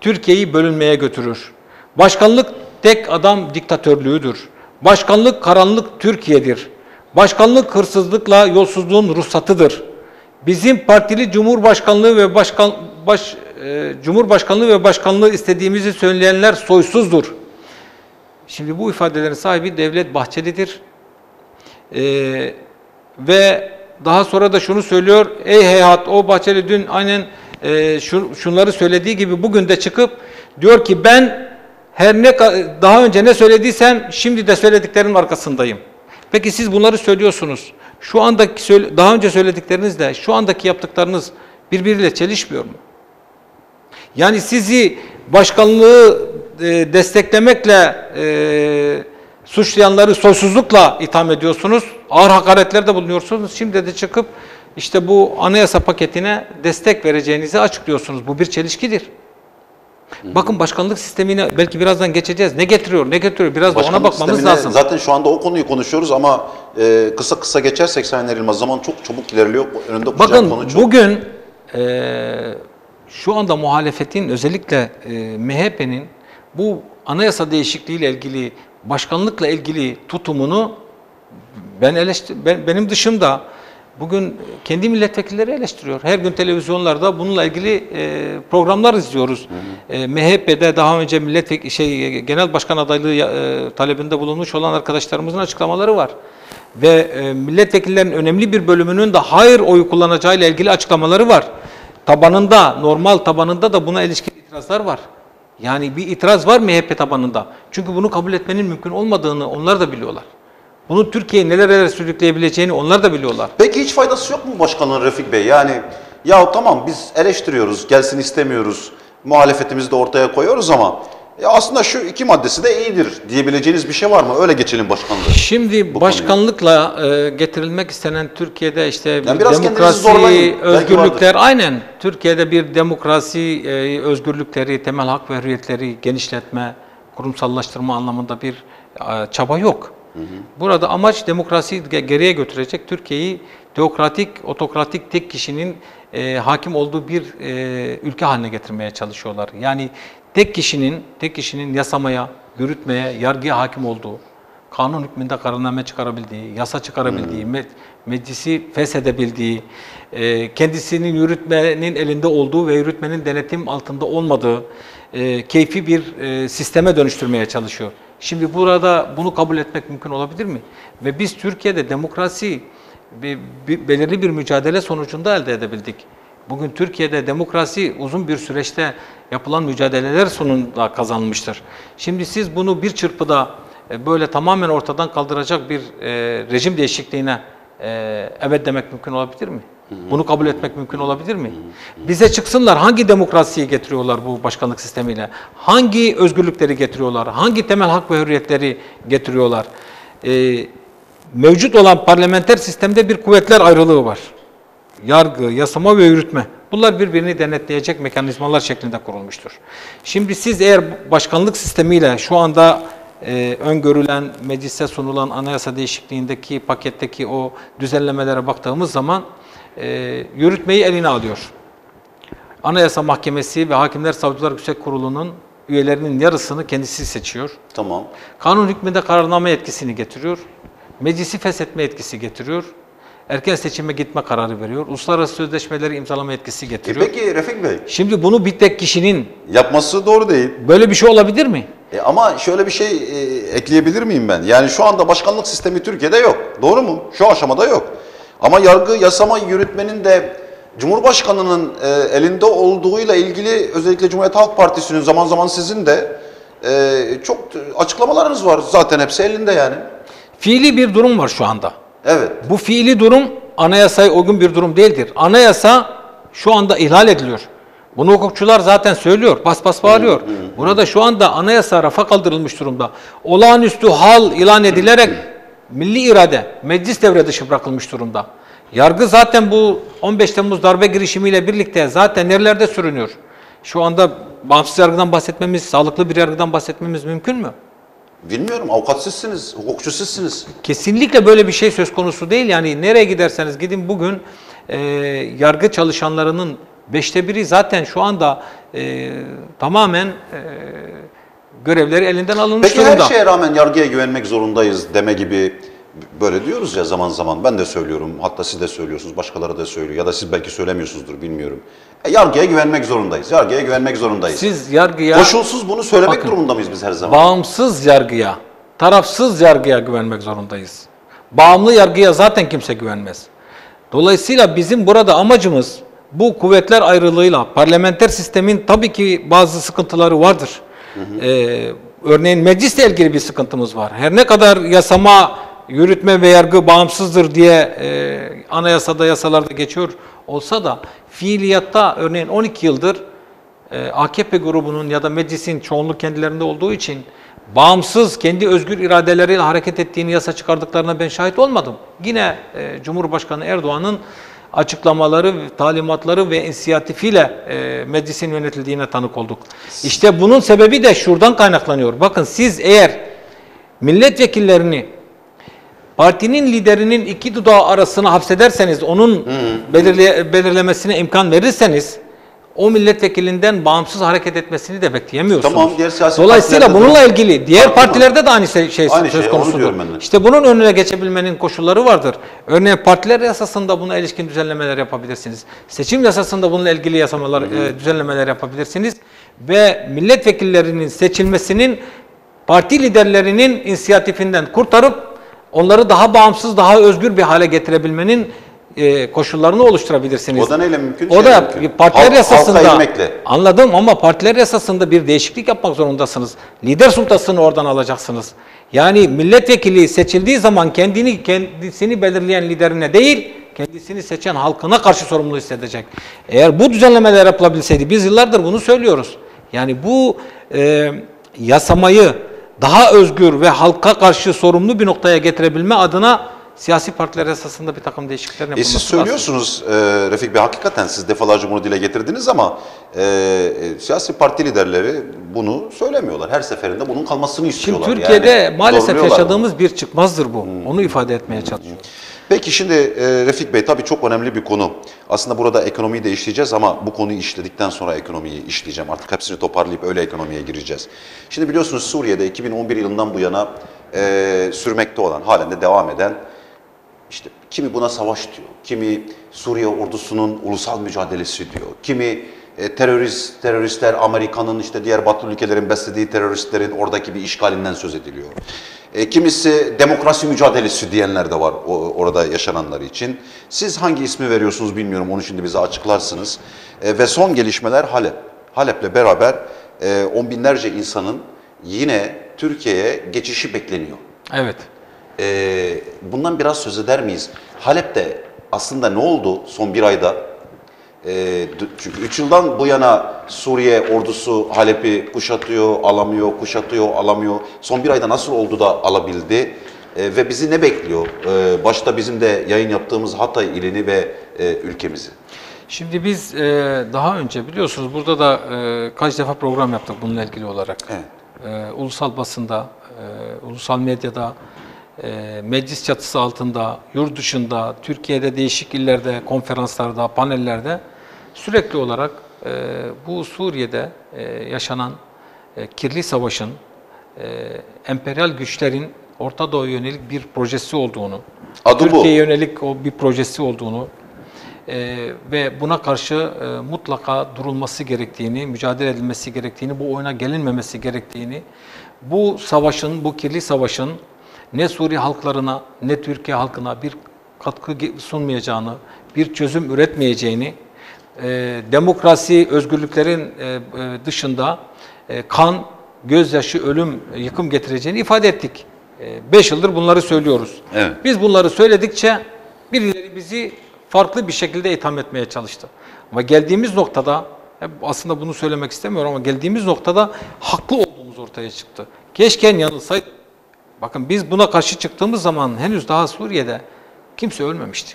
Türkiye'yi bölünmeye götürür. Başkanlık tek adam diktatörlüğüdür. Başkanlık karanlık Türkiye'dir. Başkanlık hırsızlıkla yolsuzluğun ruhsatıdır. Bizim partili Cumhurbaşkanlığı ve başkan baş e, Cumhurbaşkanlığı ve başkanlığı istediğimizi söyleyenler soysuzdur. Şimdi bu ifadelerin sahibi Devlet Bahçeli'dir. Ee, ve daha sonra da şunu söylüyor. Ey heyhat o Bahçeli dün aynen e, şu, şunları söylediği gibi bugün de çıkıp diyor ki ben her ne daha önce ne söylediysem şimdi de söylediklerin arkasındayım. Peki siz bunları söylüyorsunuz. Şu andaki daha önce söylediklerinizle şu andaki yaptıklarınız birbiriyle çelişmiyor mu? Yani sizi başkanlığı e, desteklemekle e, suçlayanları soysuzlukla itham ediyorsunuz. Ağır hakaretlerde bulunuyorsunuz. Şimdi de çıkıp işte bu anayasa paketine destek vereceğinizi açıklıyorsunuz. Bu bir çelişkidir. Bakın başkanlık sistemine belki birazdan geçeceğiz. Ne getiriyor, ne getiriyor biraz da ona Başkanlık bakmamız sistemine lazım. Zaten şu anda o konuyu konuşuyoruz ama e, kısa kısa geçersek Sayın Erilmaz zaman çok çabuk ilerliyor. Önünde Bakın konu çok. bugün eee, şu anda muhalefetin özellikle eee, MHP'nin bu anayasa değişikliğiyle ilgili başkanlıkla ilgili tutumunu ben eleştir ben, benim dışımda bugün kendi milletvekilleri eleştiriyor. Her gün televizyonlarda bununla ilgili e, programlar izliyoruz. E, MHP'de daha önce milletvek şey genel başkan adaylığı e, talebinde bulunmuş olan arkadaşlarımızın açıklamaları var. Ve e, milletvekillerinin önemli bir bölümünün de hayır oyu kullanacağıyla ilgili açıklamaları var. Tabanında, normal tabanında da buna ilişkin itirazlar var. Yani bir itiraz var MHP tabanında. Çünkü bunu kabul etmenin mümkün olmadığını onlar da biliyorlar. Bunu Türkiye'yi nelere sürükleyebileceğini onlar da biliyorlar. Peki hiç faydası yok mu başkanlığın Refik Bey? Yani ya tamam biz eleştiriyoruz, gelsin istemiyoruz, muhalefetimizi de ortaya koyuyoruz ama ya aslında şu iki maddesi de iyidir diyebileceğiniz bir şey var mı? Öyle geçelim başkanlığı. Şimdi Bu başkanlıkla e, getirilmek istenen Türkiye'de işte bir biraz demokrasi, özgürlükler aynen Türkiye'de bir demokrasi, e, özgürlükleri, temel hak ve hürriyetleri genişletme, kurumsallaştırma anlamında bir e, çaba yok. Burada amaç demokrasiyi ge- geriye götürecek Türkiye'yi teokratik, otokratik tek kişinin e, hakim olduğu bir e, ülke haline getirmeye çalışıyorlar. Yani tek kişinin tek kişinin yasamaya, yürütmeye, yargıya hakim olduğu, kanun hükmünde kararname çıkarabildiği, yasa çıkarabildiği, me- meclisi feshedebildiği, e, kendisinin yürütmenin elinde olduğu ve yürütmenin denetim altında olmadığı e, keyfi bir e, sisteme dönüştürmeye çalışıyor. Şimdi burada bunu kabul etmek mümkün olabilir mi? Ve biz Türkiye'de demokrasi bir, bir- belirli bir mücadele sonucunda elde edebildik. Bugün Türkiye'de demokrasi uzun bir süreçte yapılan mücadeleler sonunda kazanmıştır. Şimdi siz bunu bir çırpıda e, böyle tamamen ortadan kaldıracak bir e, rejim değişikliğine e, evet demek mümkün olabilir mi? Bunu kabul etmek mümkün olabilir mi? Bize çıksınlar hangi demokrasiyi getiriyorlar bu başkanlık sistemiyle? Hangi özgürlükleri getiriyorlar? Hangi temel hak ve hürriyetleri getiriyorlar? E, mevcut olan parlamenter sistemde bir kuvvetler ayrılığı var yargı, yasama ve yürütme. Bunlar birbirini denetleyecek mekanizmalar şeklinde kurulmuştur. Şimdi siz eğer başkanlık sistemiyle şu anda e, öngörülen, meclise sunulan anayasa değişikliğindeki paketteki o düzenlemelere baktığımız zaman e, yürütmeyi eline alıyor. Anayasa Mahkemesi ve Hakimler Savcılar Yüksek Kurulu'nun üyelerinin yarısını kendisi seçiyor. Tamam. Kanun hükmünde kararname yetkisini getiriyor. Meclisi feshetme yetkisi getiriyor. Erken seçime gitme kararı veriyor. Uluslararası sözleşmeleri imzalama yetkisi E getiriyor. peki Refik Bey Şimdi bunu bir tek kişinin yapması doğru değil. böyle bir şey olabilir mi? E ama şöyle bir şey e, ekleyebilir miyim ben? Yani şu anda başkanlık sistemi Türkiye'de yok. Doğru mu? Şu aşamada yok. Ama yargı, yasama, yürütmenin de Cumhurbaşkanı'nın e, elinde olduğuyla ilgili özellikle Cumhuriyet Halk Partisi'nin zaman zaman sizin de e, çok açıklamalarınız var. Zaten hepsi elinde yani. Fiili bir durum var şu anda. Evet. Bu fiili durum anayasaya uygun bir durum değildir. Anayasa şu anda ihlal ediliyor. Bunu hukukçular zaten söylüyor, bas bas bağırıyor. Burada şu anda anayasa rafa kaldırılmış durumda. Olağanüstü hal ilan edilerek milli irade meclis devre dışı bırakılmış durumda. Yargı zaten bu 15 Temmuz darbe girişimiyle birlikte zaten nerelerde sürünüyor? Şu anda bağımsız yargıdan bahsetmemiz, sağlıklı bir yargıdan bahsetmemiz mümkün mü? Bilmiyorum avukat sizsiniz, hukukçu sizsiniz. Kesinlikle böyle bir şey söz konusu değil. Yani nereye giderseniz gidin bugün e, yargı çalışanlarının beşte biri zaten şu anda e, tamamen e, görevleri elinden alınmış Peki her durumda. şeye rağmen yargıya güvenmek zorundayız deme gibi böyle diyoruz ya zaman zaman. Ben de söylüyorum. Hatta siz de söylüyorsunuz. Başkaları da söylüyor. Ya da siz belki söylemiyorsunuzdur bilmiyorum. E, yargıya güvenmek zorundayız. Yargıya güvenmek zorundayız. Siz yargıya Koşulsuz bunu söylemek Bakın, durumunda mıyız biz her zaman? bağımsız yargıya, tarafsız yargıya güvenmek zorundayız. Bağımlı yargıya zaten kimse güvenmez. Dolayısıyla bizim burada amacımız bu kuvvetler ayrılığıyla parlamenter sistemin tabii ki bazı sıkıntıları vardır. Ee, örneğin meclisle ilgili bir sıkıntımız var. Her ne kadar yasama, yürütme ve yargı bağımsızdır diye e, anayasada, yasalarda geçiyor olsa da fiiliyatta örneğin 12 yıldır e, AKP grubunun ya da meclisin çoğunluk kendilerinde olduğu için bağımsız kendi özgür iradeleriyle hareket ettiğini yasa çıkardıklarına ben şahit olmadım. Yine e, Cumhurbaşkanı Erdoğan'ın açıklamaları, talimatları ve inisiyatifiyle e, meclisin yönetildiğine tanık olduk. İşte bunun sebebi de şuradan kaynaklanıyor. Bakın siz eğer milletvekillerini partinin liderinin iki dudağı arasına hapsederseniz, onun belirle, belirlemesine imkan verirseniz o milletvekilinden bağımsız hareket etmesini de bekleyemiyorsunuz. Tamam, diğer siyasi Dolayısıyla bununla ilgili diğer mı? partilerde de aynı şey, şey Aynı söz şey, onu konusudur. İşte bunun önüne geçebilmenin koşulları vardır. Örneğin partiler yasasında buna ilişkin düzenlemeler yapabilirsiniz. Seçim yasasında bununla ilgili yasamalar, e, düzenlemeler yapabilirsiniz. Ve milletvekillerinin seçilmesinin parti liderlerinin inisiyatifinden kurtarıp onları daha bağımsız, daha özgür bir hale getirebilmenin e, koşullarını oluşturabilirsiniz. O da neyle mümkün? O da mümkün. partiler Halk- yasasında anladım ama partiler yasasında bir değişiklik yapmak zorundasınız. Lider sultasını oradan alacaksınız. Yani milletvekili seçildiği zaman kendini kendisini belirleyen liderine değil, kendisini seçen halkına karşı sorumlu hissedecek. Eğer bu düzenlemeler yapılabilseydi biz yıllardır bunu söylüyoruz. Yani bu e, yasamayı daha özgür ve halka karşı sorumlu bir noktaya getirebilme adına siyasi partiler yasasında bir takım değişikliklerin E yapılması siz söylüyorsunuz e, Refik Bey hakikaten siz defalarca bunu dile getirdiniz ama e, e, siyasi parti liderleri bunu söylemiyorlar. Her seferinde bunun kalmasını Şimdi istiyorlar. Türkiye'de Yani maalesef yaşadığımız bir çıkmazdır bu. Onu ifade etmeye çalışıyorum. Peki şimdi e, Refik Bey tabii çok önemli bir konu. Aslında burada ekonomiyi de işleyeceğiz ama bu konuyu işledikten sonra ekonomiyi işleyeceğim. Artık hepsini toparlayıp öyle ekonomiye gireceğiz. Şimdi biliyorsunuz Suriye'de 2011 yılından bu yana e, sürmekte olan, halen de devam eden işte kimi buna savaş diyor, kimi Suriye ordusunun ulusal mücadelesi diyor, kimi e, terörist teröristler Amerika'nın işte diğer Batı ülkelerin beslediği teröristlerin oradaki bir işgalinden söz ediliyor. E, kimisi demokrasi mücadelesi diyenler de var o, orada yaşananlar için. Siz hangi ismi veriyorsunuz bilmiyorum onu şimdi bize açıklarsınız. E, ve son gelişmeler Halep. Halep'le beraber e, on binlerce insanın yine Türkiye'ye geçişi bekleniyor. Evet. Ee, bundan biraz söz eder miyiz? Halep'te aslında ne oldu son bir ayda? D- çünkü 3 yıldan bu yana Suriye ordusu Halep'i kuşatıyor, alamıyor, kuşatıyor, alamıyor. Son bir ayda nasıl oldu da alabildi? Ee, ve bizi ne bekliyor? Ee, başta bizim de yayın yaptığımız Hatay ilini ve e, ülkemizi. Şimdi biz e, daha önce biliyorsunuz burada da e, kaç defa program yaptık bununla ilgili olarak. Evet. E, ulusal basında, e, ulusal medyada, e, meclis çatısı altında, yurt dışında, Türkiye'de değişik illerde, konferanslarda, panellerde sürekli olarak e, bu Suriye'de e, yaşanan e, kirli savaşın, e, emperyal güçlerin Orta Doğu'ya yönelik bir projesi olduğunu, Adı bu. Türkiye'ye yönelik o bir projesi olduğunu e, ve buna karşı e, mutlaka durulması gerektiğini, mücadele edilmesi gerektiğini, bu oyuna gelinmemesi gerektiğini, bu savaşın, bu kirli savaşın ne Suriye halklarına ne Türkiye halkına bir katkı sunmayacağını, bir çözüm üretmeyeceğini, e, demokrasi, özgürlüklerin e, e, dışında e, kan, gözyaşı, ölüm, yıkım getireceğini ifade ettik. 5 yıldır bunları söylüyoruz. Evet. Biz bunları söyledikçe birileri bizi farklı bir şekilde itham etmeye çalıştı. Ama geldiğimiz noktada, hep aslında bunu söylemek istemiyorum ama geldiğimiz noktada haklı olduğumuz ortaya çıktı. Keşke yanılsaydı. Bakın biz buna karşı çıktığımız zaman henüz daha Suriye'de kimse ölmemişti.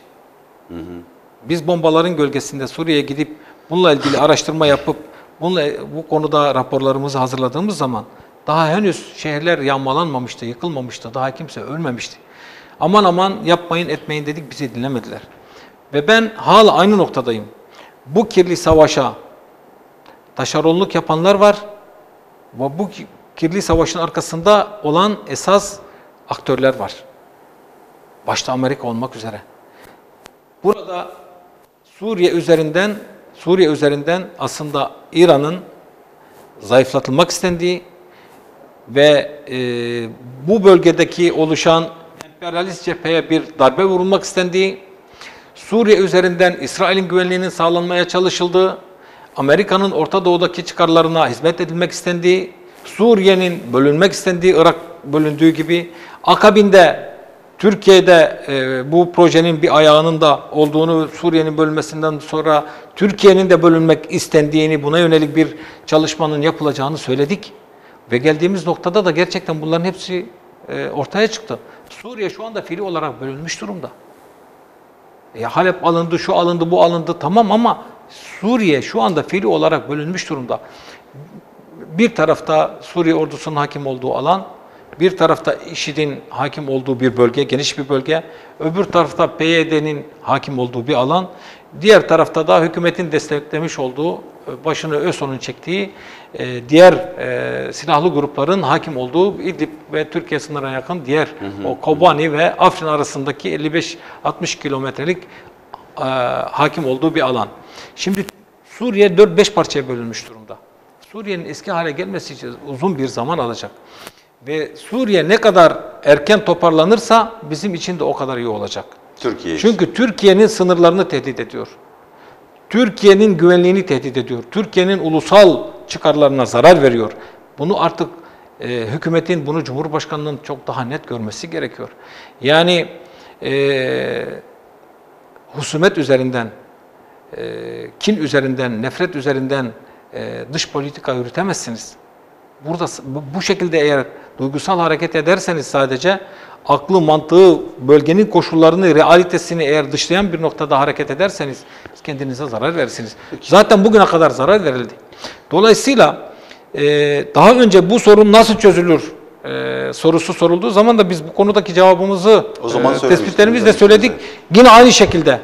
Biz bombaların gölgesinde Suriye'ye gidip bununla ilgili araştırma yapıp bununla, bu konuda raporlarımızı hazırladığımız zaman daha henüz şehirler yağmalanmamıştı, yıkılmamıştı, daha kimse ölmemişti. Aman aman yapmayın etmeyin dedik bizi dinlemediler. Ve ben hala aynı noktadayım. Bu kirli savaşa taşeronluk yapanlar var ve bu ki- kirli savaşın arkasında olan esas aktörler var. Başta Amerika olmak üzere. Burada Suriye üzerinden Suriye üzerinden aslında İran'ın zayıflatılmak istendiği ve e, bu bölgedeki oluşan emperyalist cepheye bir darbe vurulmak istendiği, Suriye üzerinden İsrail'in güvenliğinin sağlanmaya çalışıldığı, Amerika'nın Orta Doğu'daki çıkarlarına hizmet edilmek istendiği, Suriye'nin bölünmek istendiği, Irak bölündüğü gibi, akabinde Türkiye'de e, bu projenin bir ayağının da olduğunu, Suriye'nin bölünmesinden sonra Türkiye'nin de bölünmek istendiğini, buna yönelik bir çalışmanın yapılacağını söyledik. Ve geldiğimiz noktada da gerçekten bunların hepsi e, ortaya çıktı. Suriye şu anda fiili olarak bölünmüş durumda. E, Halep alındı, şu alındı, bu alındı tamam ama Suriye şu anda fiili olarak bölünmüş durumda. Bir tarafta Suriye ordusunun hakim olduğu alan, bir tarafta IŞİD'in hakim olduğu bir bölge, geniş bir bölge, öbür tarafta PYD'nin hakim olduğu bir alan, diğer tarafta da hükümetin desteklemiş olduğu, e, başını ÖSO'nun çektiği e, diğer e, silahlı grupların hakim olduğu İdlib ve Türkiye sınırına yakın diğer o Kobani ve Afrin arasındaki 55-60 kilometrelik hakim olduğu bir alan. Şimdi Suriye 4-5 parçaya bölünmüş durumda. Suriye'nin eski hale gelmesi için uzun bir zaman alacak. Ve Suriye ne kadar erken toparlanırsa bizim için de o kadar iyi olacak. Türkiye için. Çünkü Türkiye'nin sınırlarını tehdit ediyor. Türkiye'nin güvenliğini tehdit ediyor. Türkiye'nin ulusal çıkarlarına zarar veriyor. Bunu artık e, hükümetin, bunu Cumhurbaşkanı'nın çok daha net görmesi gerekiyor. Yani e, husumet üzerinden, e, kin üzerinden, nefret üzerinden e, dış politika yürütemezsiniz. Burada bu şekilde eğer duygusal hareket ederseniz sadece aklı, mantığı, bölgenin koşullarını, realitesini eğer dışlayan bir noktada hareket ederseniz kendinize zarar verirsiniz. Zaten bugüne kadar zarar verildi. Dolayısıyla e, daha önce bu sorun nasıl çözülür e, sorusu sorulduğu zaman da biz bu konudaki cevabımızı, O zaman e, tespitlerimizle söyledik. Yine aynı şekilde.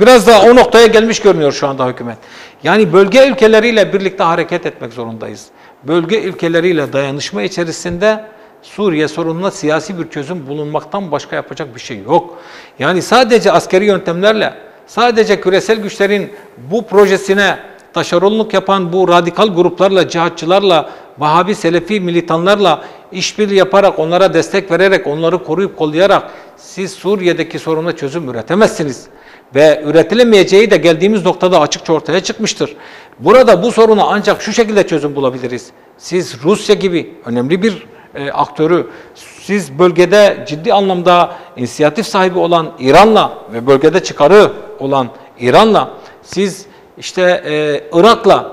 Biraz da o noktaya gelmiş görünüyor şu anda hükümet. Yani bölge ülkeleriyle birlikte hareket etmek zorundayız. Bölge ülkeleriyle dayanışma içerisinde Suriye sorununa siyasi bir çözüm bulunmaktan başka yapacak bir şey yok. Yani sadece askeri yöntemlerle, sadece küresel güçlerin bu projesine taşeronluk yapan bu radikal gruplarla, cihatçılarla, Vahabi Selefi militanlarla işbirliği yaparak, onlara destek vererek, onları koruyup kollayarak siz Suriye'deki soruna çözüm üretemezsiniz. Ve üretilemeyeceği de geldiğimiz noktada açıkça ortaya çıkmıştır. Burada bu soruna ancak şu şekilde çözüm bulabiliriz. Siz Rusya gibi önemli bir e, aktörü, siz bölgede ciddi anlamda inisiyatif sahibi olan İran'la ve bölgede çıkarı olan İran'la, siz işte e, Irak'la,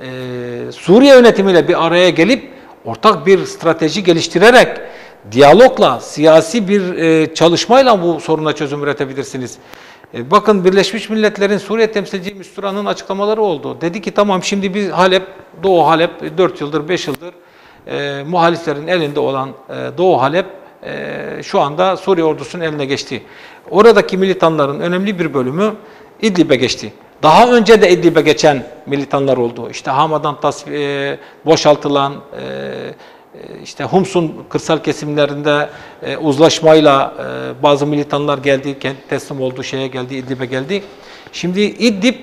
e, Suriye yönetimiyle bir araya gelip ortak bir strateji geliştirerek diyalogla, siyasi bir e, çalışmayla bu soruna çözüm üretebilirsiniz. E, bakın Birleşmiş Milletler'in Suriye temsilci Müstüra'nın açıklamaları oldu. Dedi ki tamam şimdi biz Halep, Doğu Halep 4 yıldır 5 yıldır e, muhaliflerin elinde olan e, Doğu Halep e, şu anda Suriye ordusunun eline geçti. Oradaki militanların önemli bir bölümü İdlib'e geçti. Daha önce de İdlib'e geçen militanlar oldu. İşte Hamadan tas e, boşaltılan, e, işte Hums'un kırsal kesimlerinde e, uzlaşmayla e, bazı militanlar geldi, teslim oldu, şeye geldi, İdlib'e geldi. Şimdi İdlib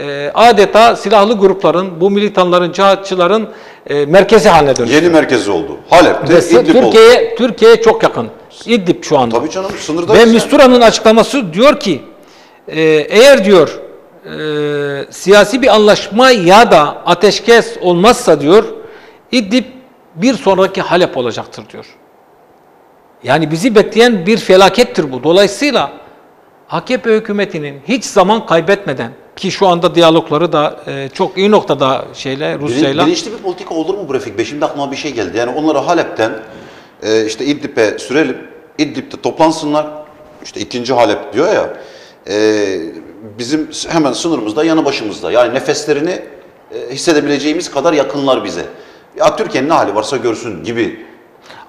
e, adeta silahlı grupların, bu militanların, cihatçıların e, merkezi haline dönüştü. Yeni merkezi oldu. Halep'te Ve İdlib. Türkiye'ye Türkiye'ye çok yakın. İdlib şu anda. Tabii canım sınırda. Ve yani. Mistura'nın açıklaması diyor ki e, eğer diyor e, siyasi bir anlaşma ya da ateşkes olmazsa diyor İdlib bir sonraki Halep olacaktır diyor. Yani bizi bekleyen bir felakettir bu. Dolayısıyla AKP hükümetinin hiç zaman kaybetmeden ki şu anda diyalogları da e, çok iyi noktada şeyle Rusya'yla Bilinçli bir politika olur mu bu Refik Bey? Şimdi aklıma bir şey geldi. Yani onları Halep'ten e, işte İdlib'e sürelim. İdlib'de toplansınlar. İşte ikinci Halep diyor ya. e, bizim hemen sınırımızda yanı başımızda. Yani nefeslerini e, hissedebileceğimiz kadar yakınlar bize. Ya Türkiye'nin ne hali varsa görsün gibi.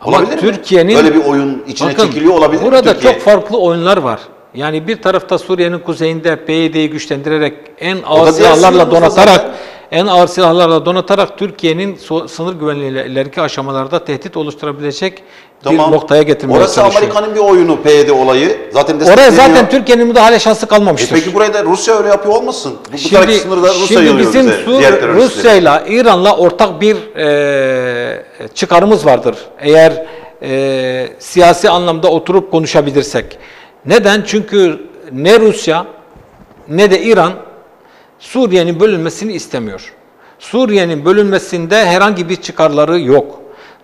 Ama olabilir? Türkiye'nin- Böyle bir oyun içine Bakın, çekiliyor olabilir Burada Türkiye? çok farklı oyunlar var. Yani bir tarafta Suriye'nin kuzeyinde PYD'yi güçlendirerek en ağır silahlarla donatarak. En ağır silahlarla donatarak Türkiye'nin sınır güvenliğiyle ileriki aşamalarda tehdit oluşturabilecek bir noktaya getirmeye Orası çalışıyor. Amerika'nın bir oyunu PYD olayı. Zaten Oraya zaten Türkiye'nin müdahale şansı E kalmamıştır. peki buraya da Rusya öyle yapıyor olmasın? Bu, bu Şimdi, taraftaki sınırda Rusya şimdi bizim bize, Sur-. Rusya'yla İran'la ortak bir e, çıkarımız vardır. Eğer e, siyasi anlamda oturup konuşabilirsek. Neden? Çünkü ne Rusya ne de İran Suriye'nin bölünmesini istemiyor. Suriye'nin bölünmesinde herhangi bir çıkarları yok.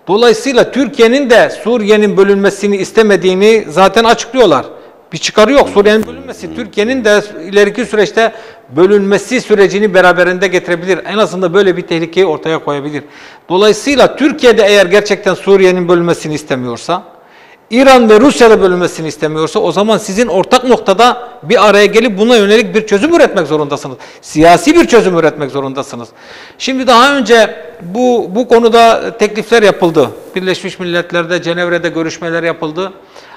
Dolayısıyla Türkiye'nin de Suriye'nin bölünmesini istemediğini zaten açıklıyorlar. Bir çıkarı yok Suriye'nin bölünmesi. Türkiye'nin de ileriki süreçte bölünmesi sürecini beraberinde getirebilir. En azından böyle bir tehlikeyi ortaya koyabilir. Dolayısıyla Türkiye'de eğer gerçekten Suriye'nin bölünmesini istemiyorsa, İran ve Rusya'da bölünmesini istemiyorsa o zaman sizin ortak noktada bir araya gelip buna yönelik bir çözüm üretmek zorundasınız. Siyasi bir çözüm üretmek zorundasınız. Şimdi daha önce bu bu konuda teklifler yapıldı. Birleşmiş Milletler'de, Cenevre'de görüşmeler yapıldı.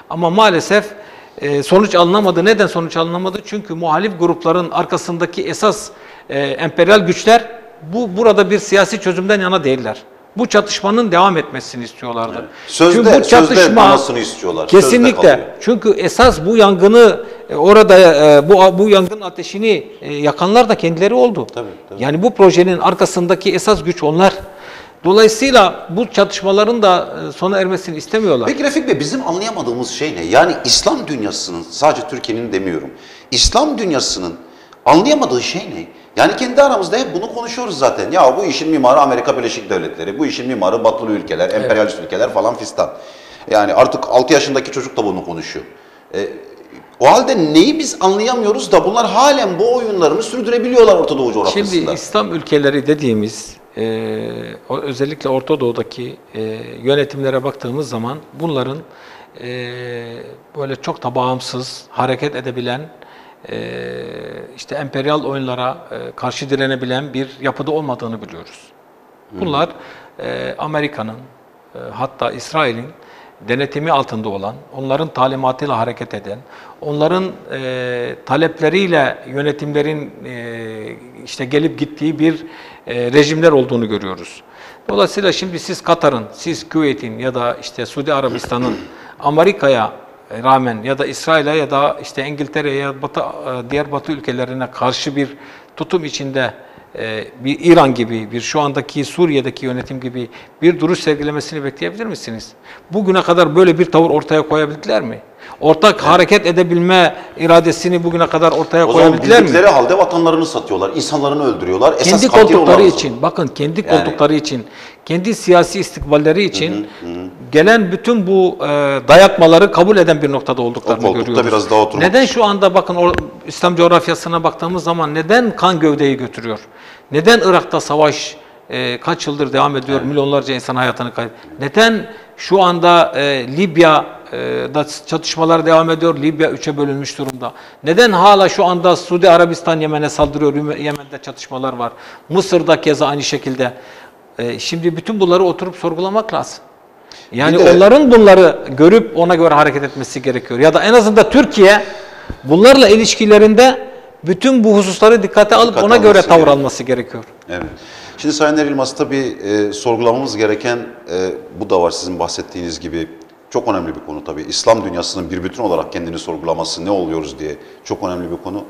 Ama maalesef e, sonuç alınamadı. Neden sonuç alınamadı? Çünkü muhalif grupların arkasındaki esas e, emperyal güçler bu burada bir siyasi çözümden yana değiller. Bu çatışmanın devam etmesini istiyorlardı. Sözde, Çünkü bu sözde çatışma kalmasını istiyorlar. Sözde kesinlikle. Çünkü esas bu yangını e, orada e, bu bu yangın ateşini e, yakanlar da kendileri oldu. Tabii, tabii. Yani bu projenin arkasındaki esas güç onlar. Dolayısıyla bu çatışmaların da sona ermesini istemiyorlar. Peki Refik Bey bizim anlayamadığımız şey ne? Yani İslam dünyasının, sadece Türkiye'nin demiyorum. İslam dünyasının anlayamadığı şey ne? Yani kendi aramızda hep bunu konuşuyoruz zaten. Ya bu işin mimarı Amerika Birleşik Devletleri, bu işin mimarı batılı ülkeler, emperyalist ülkeler falan fistan. Yani artık 6 yaşındaki çocuk da bunu konuşuyor. E, o halde neyi biz anlayamıyoruz da bunlar halen bu oyunlarını sürdürebiliyorlar Orta Doğu coğrafyasında. Şimdi İslam ülkeleri dediğimiz e, özellikle Orta Doğu'daki e, yönetimlere baktığımız zaman bunların e, böyle çok da bağımsız hareket edebilen işte emperyal oyunlara e, karşı direnebilen bir yapıda olmadığını biliyoruz. Bunlar e, Amerika'nın e, hatta İsrail'in denetimi altında olan, onların talimatıyla hareket eden, onların e, talepleriyle yönetimlerin e, işte gelip gittiği bir e, rejimler olduğunu görüyoruz. Dolayısıyla şimdi siz Katar'ın, siz Küveyt'in ya da işte Suudi Arabistan'ın Amerika'ya rağmen ya da İsrail'e ya da işte İngiltere'ye ya Batı, e, diğer Batı ülkelerine karşı bir tutum içinde e, bir İran gibi, bir şu andaki Suriye'deki yönetim gibi bir duruş sergilemesini bekleyebilir misiniz? Bugüne kadar böyle bir tavır ortaya koyabildiler mi? Ortak hareket edebilme iradesini bugüne kadar ortaya o zaman koyabildiler mi? bildikleri halde vatanlarını satıyorlar, insanlarını öldürüyorlar. Esas kendi katil koltukları onlar için, bakın kendi Yani- koltukları için, kendi siyasi istikballeri için gelen bütün bu e, dayatmaları kabul eden bir noktada olduklarını koltukta görüyoruz. biraz daha oturmak Neden şu anda bakın o, İslam coğrafyasına baktığımız zaman neden kan gövdeyi götürüyor? Neden Irak'ta savaş e, kaç yıldır devam ediyor, milyonlarca insan hayatını kaybediyor? Neden şu anda e, Libya e, çatışmalar devam ediyor, Libya üçe bölünmüş durumda? Neden hala şu anda Suudi Arabistan Yemen'e saldırıyor, Yemen'de çatışmalar var? Mısır'da keza aynı şekilde. E, şimdi bütün bunları oturup sorgulamak lazım. Yani de- onların bunları görüp ona göre hareket etmesi gerekiyor. Ya da en azından Türkiye bunlarla ilişkilerinde bütün bu hususları dikkate alıp Dikkate ona göre tavır gerekiyor. alması gerekiyor. Evet. Şimdi Sayın Er Yılmaz tabii e, sorgulamamız gereken e, bu da var sizin bahsettiğiniz gibi. Çok önemli bir konu tabii. İslam dünyasının bir bütün olarak kendini sorgulaması ne oluyoruz diye çok önemli bir konu.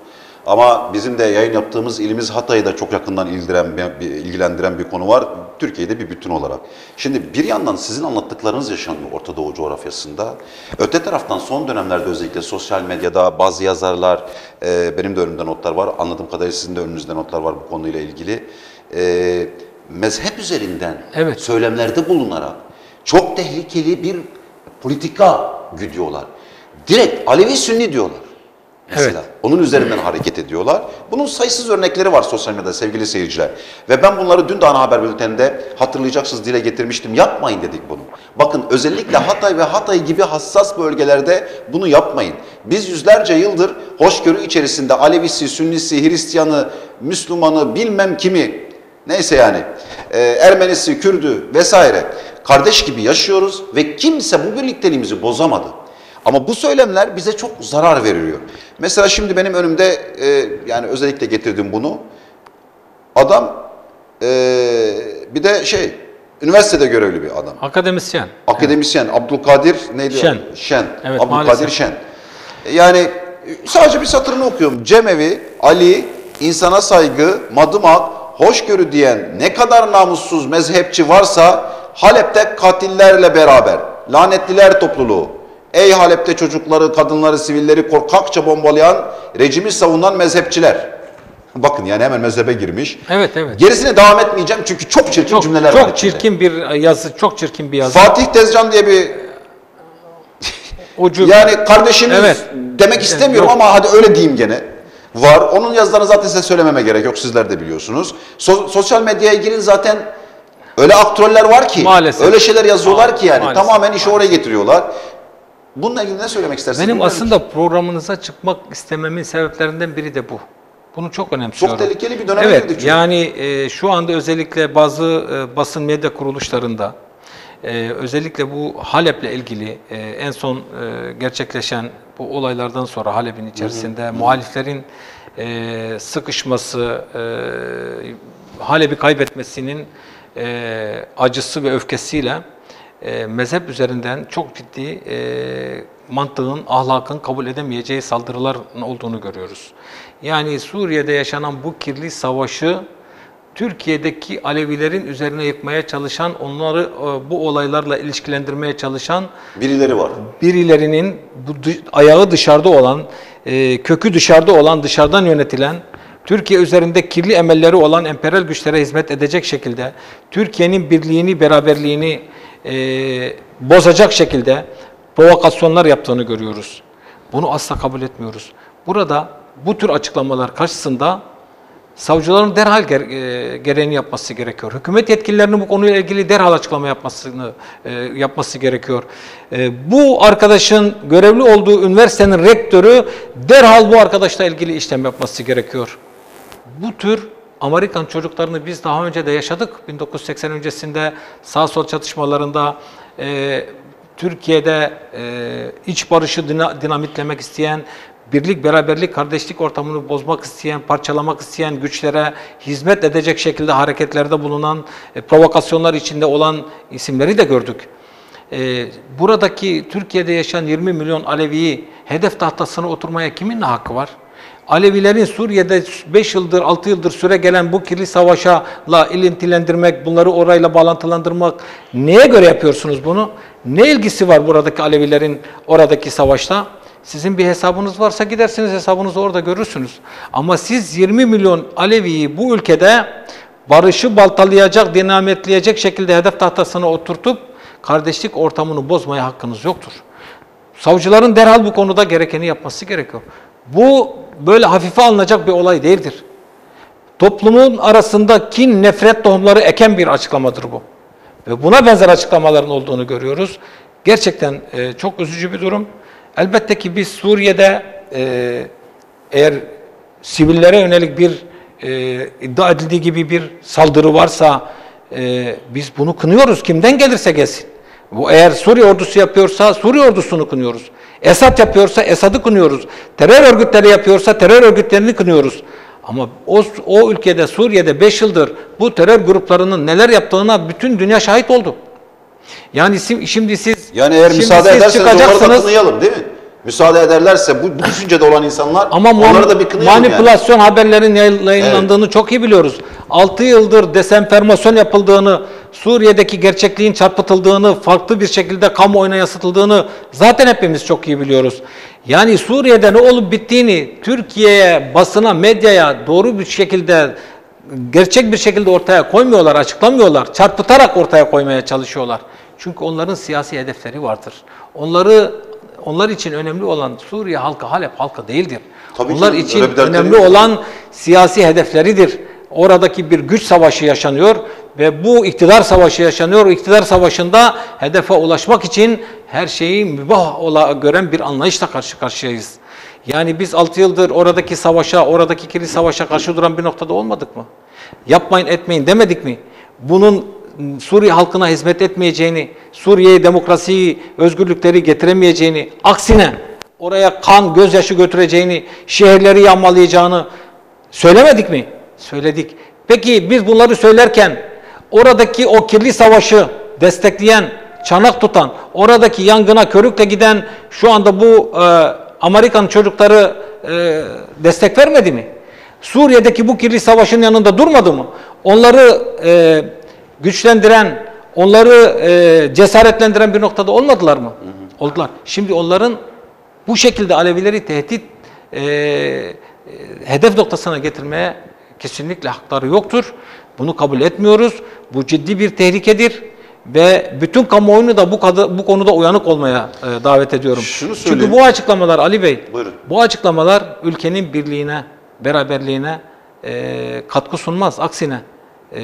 Ama bizim de yayın yaptığımız ilimiz Hatay'ı da çok yakından ilgilendiren ilgilendiren bir konu var. Türkiye'de bir bütün olarak. Şimdi bir yandan sizin anlattıklarınız yaşanıyor Orta Doğu coğrafyasında. Öte taraftan son dönemlerde özellikle sosyal medyada bazı yazarlar, e, benim de önümde notlar var. Anladığım kadarıyla sizin de önünüzde notlar var bu konuyla ilgili. E, mezhep üzerinden Evet. söylemlerde bulunarak çok tehlikeli bir politika güdüyorlar. Direkt Alevi Sünni diyorlar. Mesela. Onun üzerinden hareket ediyorlar. Bunun sayısız örnekleri var sosyal medyada sevgili seyirciler. Ve ben bunları dün de ana haber bülteninde hatırlayacaksınız dile getirmiştim. Yapmayın dedik bunu. Bakın özellikle Hatay ve Hatay gibi hassas bölgelerde bunu yapmayın. Biz yüzlerce yıldır hoşgörü içerisinde Alevisi, Sünnisi, Hristiyanı, Müslümanı bilmem kimi neyse yani e, Ermenisi, Kürdü vesaire kardeş gibi yaşıyoruz ve kimse bu birlikteliğimizi bozamadı. Ama bu söylemler bize çok zarar veriyor. Mesela şimdi benim önümde e, yani özellikle getirdim bunu. Adam e, bir de şey üniversitede görevli bir adam. Akademisyen. Akademisyen Abdülkadir neydi? Şen. Şen. Evet, Abdülkadir maalesef. Şen. Yani sadece bir satırını okuyorum. Cemevi, Ali, insana saygı, madımak, hoşgörü diyen ne kadar namussuz mezhepçi varsa Halep'te katillerle beraber lanetliler topluluğu. Ey Halep'te çocukları, kadınları, sivilleri korkakça bombalayan, rejimi savunan mezhepçiler. Bakın yani hemen mezhebe girmiş. Evet evet. Gerisine devam etmeyeceğim çünkü çok çirkin Çok, cümleler var çok içinde. çirkin bir yazı, çok çirkin bir yazı. Fatih Tezcan diye bir Ucu yani kardeşimiz Evet. demek istemiyorum Yok. ama hadi öyle diyeyim gene. Var. Onun yazılarını zaten size söylememe gerek yok. Sizler de biliyorsunuz. So- sosyal medyaya girin zaten öyle aktroller var ki. Maalesef. Öyle şeyler yazıyorlar ki yani. Maalesef. Tamamen işi oraya getiriyorlar. Bununla ilgili ne söylemek istersiniz? Benim Bilmiyorum. aslında programınıza çıkmak istememin sebeplerinden biri de bu. Bunu çok önemsiyorum. Çok tehlikeli bir döneme Evet, girdik çünkü. yani e, şu anda özellikle bazı e, basın medya kuruluşlarında e, özellikle bu Halep'le ilgili e, en son e, gerçekleşen bu olaylardan sonra Halep'in içerisinde muhaliflerin e, sıkışması, e, Halep'i kaybetmesinin e, acısı ve öfkesiyle e, mezhep üzerinden çok ciddi e, mantığın, ahlakın kabul edemeyeceği saldırıların olduğunu görüyoruz. Yani Suriye'de yaşanan bu kirli savaşı Türkiye'deki Alevilerin üzerine yıkmaya çalışan, onları e, bu olaylarla ilişkilendirmeye çalışan Birileri var. birilerinin bu ayağı dışarıda olan, e, kökü dışarıda olan, dışarıdan yönetilen, Türkiye üzerinde kirli emelleri olan emperyal güçlere hizmet edecek şekilde, Türkiye'nin birliğini, beraberliğini e, bozacak şekilde provokasyonlar yaptığını görüyoruz. Bunu asla kabul etmiyoruz. Burada bu tür açıklamalar karşısında savcıların derhal e, gereğini yapması gerekiyor. Hükümet yetkililerinin bu konuyla ilgili derhal açıklama yapmasını e, yapması gerekiyor. E, bu arkadaşın görevli olduğu üniversitenin rektörü derhal bu arkadaşla ilgili işlem yapması gerekiyor. Bu tür Amerikan çocuklarını biz daha önce de yaşadık. 1980 öncesinde sağ sol çatışmalarında Türkiye'de iç barışı dina- dinamitlemek isteyen, birlik, beraberlik, kardeşlik ortamını bozmak isteyen, parçalamak isteyen güçlere hizmet edecek şekilde hareketlerde bulunan, e, provokasyonlar içinde olan isimleri de gördük. E, buradaki Türkiye'de yaşayan 20 milyon Alevi'yi hedef tahtasına oturmaya kimin hakkı var? Alevilerin Suriye'de 5 yıldır, 6 yıldır süre gelen bu kirli savaşla ilintilendirmek, bunları orayla bağlantılandırmak neye göre yapıyorsunuz bunu? Ne ilgisi var buradaki Alevilerin oradaki savaşta? Sizin bir hesabınız varsa gidersiniz hesabınızı orada görürsünüz. Ama siz 20 milyon Alevi'yi bu ülkede barışı baltalayacak, dinametleyecek şekilde hedef tahtasına oturtup kardeşlik ortamını bozmaya hakkınız yoktur. Savcıların derhal bu konuda gerekeni yapması gerekiyor. Bu böyle hafife alınacak bir olay değildir. Toplumun arasında kin, nefret tohumları eken bir açıklamadır bu. Ve buna benzer açıklamaların olduğunu görüyoruz. Gerçekten e, çok üzücü bir durum. Elbette ki biz Suriye'de e, eğer sivillere yönelik bir e, iddia edildiği gibi bir saldırı varsa e, biz bunu kınıyoruz. Kimden gelirse gelsin. Bu eğer Suriye ordusu yapıyorsa Suriye ordusunu kınıyoruz. Esad yapıyorsa Esad'ı kınıyoruz. Terör örgütleri yapıyorsa terör örgütlerini kınıyoruz. Ama o, o ülkede Suriye'de 5 yıldır bu terör gruplarının neler yaptığına bütün dünya şahit oldu. Yani şimdi siz Yani eğer şimdi müsaade siz ederseniz onları da çıkacaksınız. kınayalım değil mi? Müsaade ederlerse bu, bu düşüncede olan insanlar Ama mu- onları da bir kınayalım yani. manipülasyon haberlerin yayın- yayınlandığını çok iyi biliyoruz. 6 yıldır desenformasyon yapıldığını, Suriye'deki gerçekliğin çarpıtıldığını, farklı bir şekilde kamuoyuna yansıtıldığını zaten hepimiz çok iyi biliyoruz. Yani Suriye'de ne olup bittiğini Türkiye'ye, basına, medyaya doğru bir şekilde gerçek bir şekilde ortaya koymuyorlar, açıklamıyorlar. Çarpıtarak ortaya koymaya çalışıyorlar. Çünkü onların siyasi hedefleri vardır. Onları onlar için önemli olan Suriye halkı Halep halkı değildir. Tabii onlar ki, için önemli yok. olan siyasi hedefleridir. Oradaki bir güç savaşı yaşanıyor ve bu iktidar savaşı yaşanıyor. O iktidar savaşında hedefe ulaşmak için her şeyi mübah ola gören bir anlayışla karşı karşıyayız. Yani biz 6 yıldır oradaki savaşa, oradaki kirli savaşa karşı duran bir noktada olmadık mı? Yapmayın etmeyin demedik mi? Bunun Suriye halkına hizmet etmeyeceğini, Suriye'ye demokrasiyi, özgürlükleri getiremeyeceğini, aksine oraya kan, gözyaşı götüreceğini, şehirleri yağmalayacağını söylemedik mi? Söyledik. Peki biz bunları söylerken oradaki o kirli savaşı destekleyen, çanak tutan, oradaki yangına körükle giden şu anda bu e, Amerikan çocukları e, destek vermedi mi? Suriye'deki bu kirli savaşın yanında durmadı mı? Onları e, güçlendiren, onları e, cesaretlendiren bir noktada olmadılar mı? Oldular. Şimdi onların bu şekilde Alevileri tehdit e, e, hedef noktasına getirmeye kesinlikle hakları yoktur. Bunu kabul etmiyoruz. Bu ciddi bir tehlikedir ve bütün kamuoyunu da bu, kadı, bu konuda uyanık olmaya e, davet ediyorum. Şunu Çünkü bu açıklamalar Ali Bey, Buyurun. bu açıklamalar ülkenin birliğine, beraberliğine e, katkı sunmaz. Aksine e,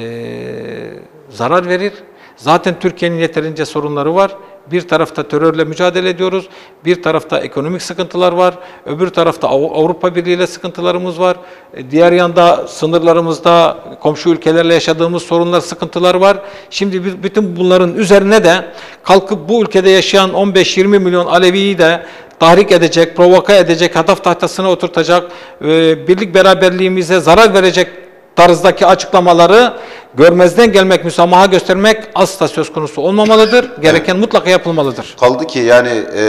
zarar verir. Zaten Türkiye'nin yeterince sorunları var. Bir tarafta terörle mücadele ediyoruz, bir tarafta ekonomik sıkıntılar var, öbür tarafta Av- Avrupa Birliği ile sıkıntılarımız var. E, Diğer yanda sınırlarımızda komşu ülkelerle yaşadığımız sorunlar, sıkıntılar var. Şimdi bütün bunların üzerine de kalkıp bu ülkede yaşayan 15-20 milyon Alevi'yi de tahrik edecek, provoka edecek, hedef tahtasına oturtacak, e, birlik beraberliğimize zarar verecek tarzdaki açıklamaları görmezden gelmek, müsamaha göstermek asla söz konusu olmamalıdır. Gereken mutlaka yapılmalıdır. Kaldı ki yani e,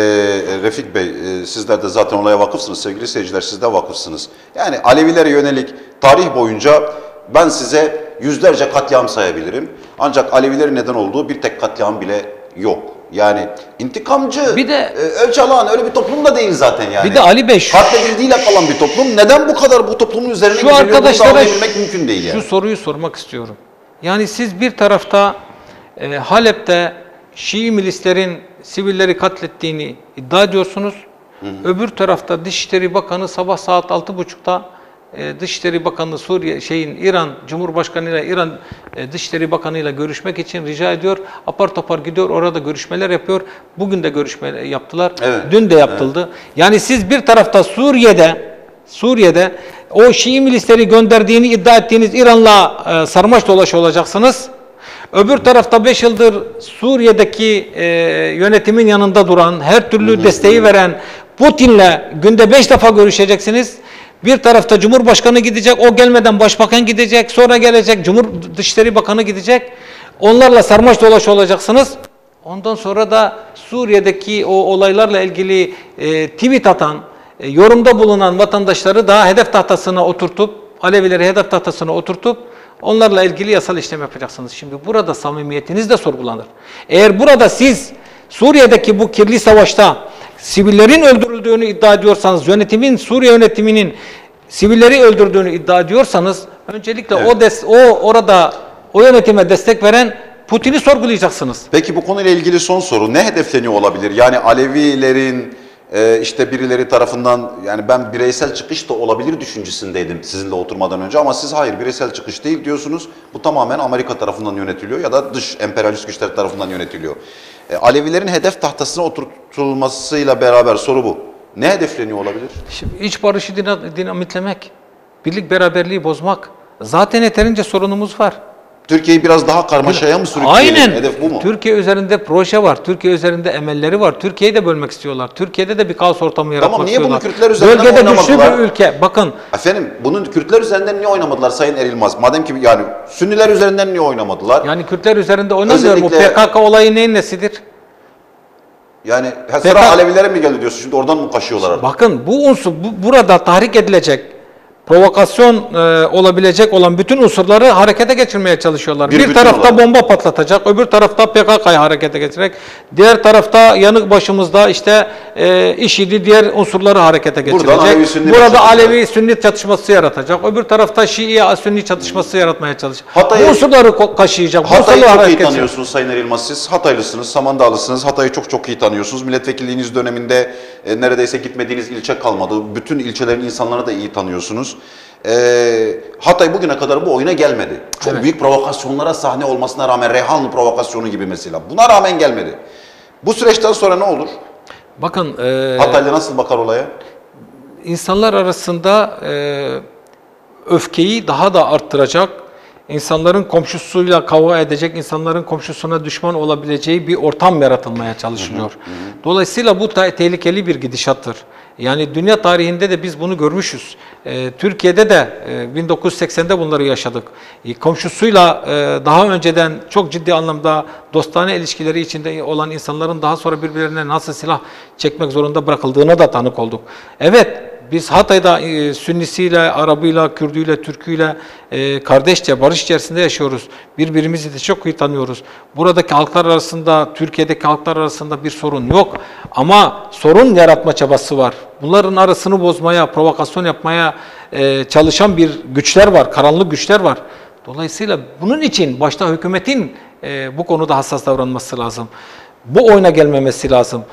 Refik Bey e, sizler de zaten olaya vakıfsınız sevgili seyirciler siz de vakıfsınız. Yani Alevilere yönelik tarih boyunca ben size yüzlerce katliam sayabilirim. Ancak Alevilerin neden olduğu bir tek katliam bile yok. Yani intikamcı, Bir de- e, ölçü alan öyle bir toplum da değil zaten yani. Bir de Ali Bey şu- Katledildiğiyle kalan bir toplum. Neden bu kadar bu toplumun üzerine Şu arkadaşlara anlayabilmek mümkün değil yani. şu soruyu sormak istiyorum. Yani siz bir tarafta e, Halep'te Şii milislerin sivilleri katlettiğini iddia ediyorsunuz. Öbür tarafta Dışişleri Bakanı sabah saat 6.30'da e, Dışişleri Bakanı Suriye şeyin İran Cumhurbaşkanı ile İran e, Dışişleri Bakanı ile görüşmek için rica ediyor. Apar topar gidiyor orada görüşmeler yapıyor. Bugün de görüşme yaptılar. Evet, Dün de yapıldı. Yani siz bir tarafta Suriye'de Suriye'de o Şii milisleri gönderdiğini iddia ettiğiniz İran'la e, sarmaş dolaş olacaksınız. Öbür tarafta 5 yıldır Suriye'deki e, yönetimin yanında duran, her türlü desteği veren Putin'le günde 5 defa görüşeceksiniz. Bir tarafta Cumhurbaşkanı gidecek, o gelmeden Başbakan gidecek, sonra gelecek Cumhur Dışişleri Bakanı gidecek. Onlarla sarmaş dolaş olacaksınız. Ondan sonra da Suriye'deki o olaylarla ilgili e, tweet atan, e, yorumda bulunan vatandaşları daha hedef tahtasına oturtup, Alevileri hedef tahtasına oturtup onlarla ilgili yasal işlem yapacaksınız. Şimdi burada samimiyetiniz de sorgulanır. Eğer burada siz Suriye'deki bu kirli savaşta sivillerin öldürüldüğünü iddia ediyorsanız, yönetimin, Suriye yönetiminin sivilleri öldürdüğünü iddia ediyorsanız, öncelikle o des, o orada o yönetime destek veren Putin'i sorgulayacaksınız. Peki bu konuyla ilgili son soru ne hedefleniyor olabilir? Yani Alevilerin e, işte birileri tarafından yani ben bireysel çıkış da olabilir düşüncesindeydim sizinle oturmadan önce ama siz hayır bireysel çıkış değil diyorsunuz. Bu tamamen Amerika tarafından yönetiliyor ya da dış emperyalist güçler tarafından yönetiliyor. E, Alevilerin hedef tahtasına oturtulmasıyla beraber soru bu. Ne hedefleniyor olabilir? Şimdi iç barışı dina- dinamitlemek, birlik beraberliği bozmak. Zaten yeterince sorunumuz var. Türkiye'yi biraz daha karmaşaya mı sürükleyelim? Aynen. Hedef bu mu? Türkiye üzerinde proje var. Türkiye üzerinde emelleri var. Türkiye'yi de bölmek istiyorlar. Türkiye'de de bir kaos ortamı yaratmak niye bunu istiyorlar. Kürtler üzerinden Bölgede güçlü bir ülke. Bakın Efendim bunun Kürtler üzerinden niye oynamadılar Sayın Erilmaz? Madem ki yani Sünniler üzerinden niye oynamadılar? yani Kürtler üzerinde oynamıyor mu? Özellikle- PKK olayı neyin nesidir? Yani sıra PK Alevilere mi geldi diyorsun? Şimdi oradan mı kaşıyorlar artık? Bakın bu unsur bu, burada tahrik edilecek provokasyon e, olabilecek olan bütün unsurları harekete geçirmeye çalışıyorlar. Bir Bir, tarafta olarak. bomba patlatacak, öbür tarafta PKK'yı harekete geçirecek. Diğer tarafta yanık başımızda işte e, IŞİD'i diğer unsurları harekete geçirecek. Alevi Sünni Burada. Alevi Sünni çatışması yaratacak. Öbür tarafta Şii Sünni çatışması yaratmaya çalışacak. Hatay'ı- bu unsurları kaşıyacak. Hatay'ı çok iyi tanıyorsunuz Sayın Erilmaz siz. Hataylısınız, Samandağlısınız. Hatay'ı çok çok iyi tanıyorsunuz. Milletvekilliğiniz döneminde e, neredeyse gitmediğiniz ilçe kalmadı. Bütün ilçelerin insanlarını da iyi tanıyorsunuz. E, Hatay bugüne kadar bu oyuna gelmedi. Çok Evet. büyük provokasyonlara sahne olmasına rağmen Reyhanlı provokasyonu gibi mesela. Buna rağmen gelmedi. Bu süreçten sonra ne olur? Bakın e, Hataylı nasıl bakar olaya? insanlar arasında e, öfkeyi daha da arttıracak, insanların komşusuyla kavga edecek, insanların komşusuna düşman olabileceği bir ortam yaratılmaya çalışılıyor. Dolayısıyla bu tehlikeli bir gidişattır. Yani dünya tarihinde de biz bunu görmüşüz. E, Türkiye'de de e, 1980'de bunları yaşadık. E, komşusuyla e, daha önceden çok ciddi anlamda dostane ilişkileri içinde olan insanların daha sonra birbirlerine nasıl silah çekmek zorunda bırakıldığına da tanık olduk. Evet, biz Hatay'da e, Sünnisiyle, Arabıyla, Kürdüyle, Türküyle e, kardeşçe, barış içerisinde yaşıyoruz. Birbirimizi de çok iyi tanıyoruz. Buradaki halklar arasında, Türkiye'deki halklar arasında bir sorun yok. Ama sorun yaratma çabası var. Bunların arasını bozmaya, provokasyon yapmaya e, çalışan bir güçler var, karanlık güçler var. Dolayısıyla bunun için başta hükümetin e, bu konuda hassas davranması lazım. Bu oyuna gelmemesi lazım.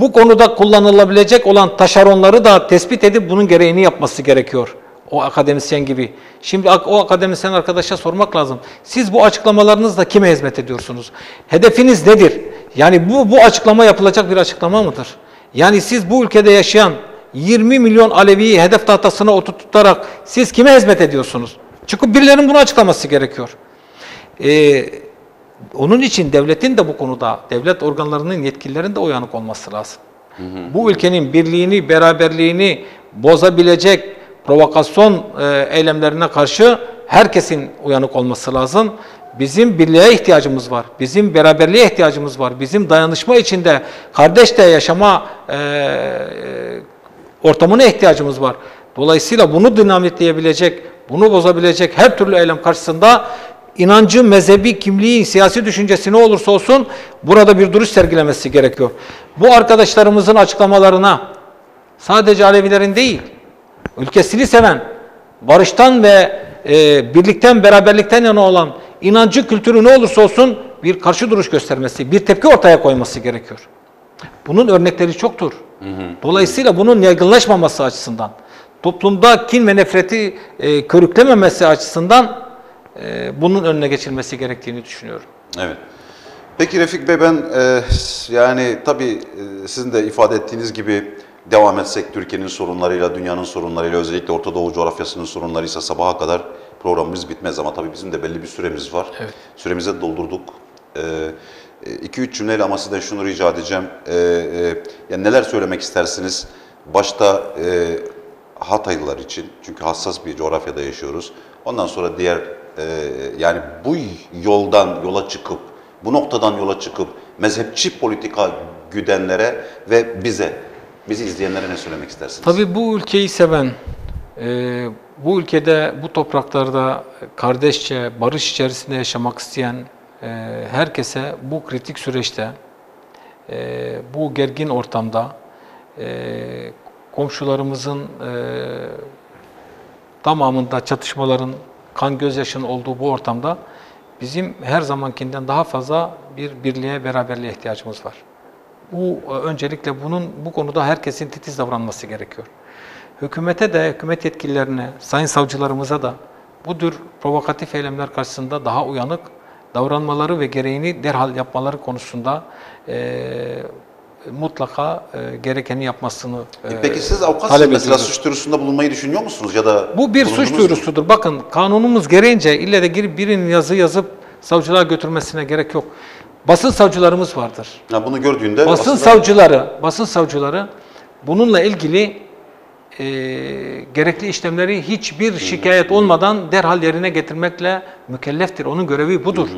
Bu konuda kullanılabilecek olan taşeronları da tespit edip bunun gereğini yapması gerekiyor. O akademisyen gibi. Şimdi o akademisyen arkadaşa sormak lazım. Siz bu açıklamalarınızla kime hizmet ediyorsunuz? Hedefiniz nedir? Yani bu, bu açıklama yapılacak bir açıklama mıdır? Yani siz bu ülkede yaşayan 20 milyon Alevi'yi hedef tahtasına oturtarak siz kime hizmet ediyorsunuz? Çıkıp birilerinin bunu açıklaması gerekiyor. Ee, onun için devletin de bu konuda, devlet organlarının yetkililerin de uyanık olması lazım. Bu ülkenin birliğini, beraberliğini bozabilecek provokasyon e, eylemlerine karşı herkesin uyanık olması lazım. Bizim birliğe ihtiyacımız var. Bizim beraberliğe ihtiyacımız var. Bizim dayanışma içinde kardeşçe yaşama e, e, ortamına ihtiyacımız var. Dolayısıyla bunu dinamitleyebilecek, bunu bozabilecek her türlü eylem karşısında inancı, mezhebi, kimliği, siyasi düşüncesi ne olursa olsun burada bir duruş sergilemesi gerekiyor. Bu arkadaşlarımızın açıklamalarına sadece Alevilerin değil, ülkesini seven, barıştan ve e, birlikten, beraberlikten yana olan inancı, kültürü ne olursa olsun bir karşı duruş göstermesi, bir tepki ortaya koyması gerekiyor. Bunun örnekleri çoktur. Dolayısıyla bunun yaygınlaşmaması açısından, toplumda kin ve nefreti e, körüklememesi açısından e, bunun önüne geçilmesi gerektiğini düşünüyorum. Evet. Peki Refik Bey ben e, yani tabii e, sizin de ifade ettiğiniz gibi devam etsek Türkiye'nin sorunlarıyla, dünyanın sorunlarıyla, özellikle Orta Doğu coğrafyasının sorunlarıysa sabaha kadar programımız bitmez ama tabii bizim de belli bir süremiz var. Evet. Süremizi de doldurduk. 2-3 cümleyle ama sizden şunu rica edeceğim. E, e, yani neler söylemek istersiniz? Başta e, Hataylılar için çünkü hassas bir coğrafyada yaşıyoruz. Ondan sonra diğer e, yani bu yoldan yola çıkıp bu noktadan yola çıkıp mezhepçi politika güdenlere ve bize bizi izleyenlere ne söylemek istersiniz? Tabii bu ülkeyi seven, e, bu ülkede, bu topraklarda kardeşçe, barış içerisinde yaşamak isteyen e, herkese bu kritik süreçte, e, bu gergin ortamda komşularımızın tamamında çatışmaların, kan gözyaşının olduğu bu ortamda bizim her zamankinden daha fazla bir birliğe, beraberliğe ihtiyacımız var. Bu e, öncelikle bunun bu konuda herkesin titiz davranması gerekiyor. Hükümete de, hükümet yetkililerine, sayın savcılarımıza da bu tür provokatif eylemler karşısında daha uyanık davranmaları ve gereğini derhal yapmaları konusunda e, mutlaka e, gerekeni yapmasını e, E Peki siz avukatsınız talep mesela ediyoruz. suç duyurusunda bulunmayı düşünüyor musunuz ya da Bu bir suç mu? duyurusudur. Bakın kanunumuz gereğince ille de girip birinin yazı yazıp savcılığa götürmesine gerek yok. Basın savcılarımız vardır. Ya bunu gördüğünde Basın aslında- savcıları, basın savcıları bununla ilgili e, gerekli işlemleri hiçbir şikayet olmadan derhal yerine getirmekle mükelleftir. Onun görevi budur.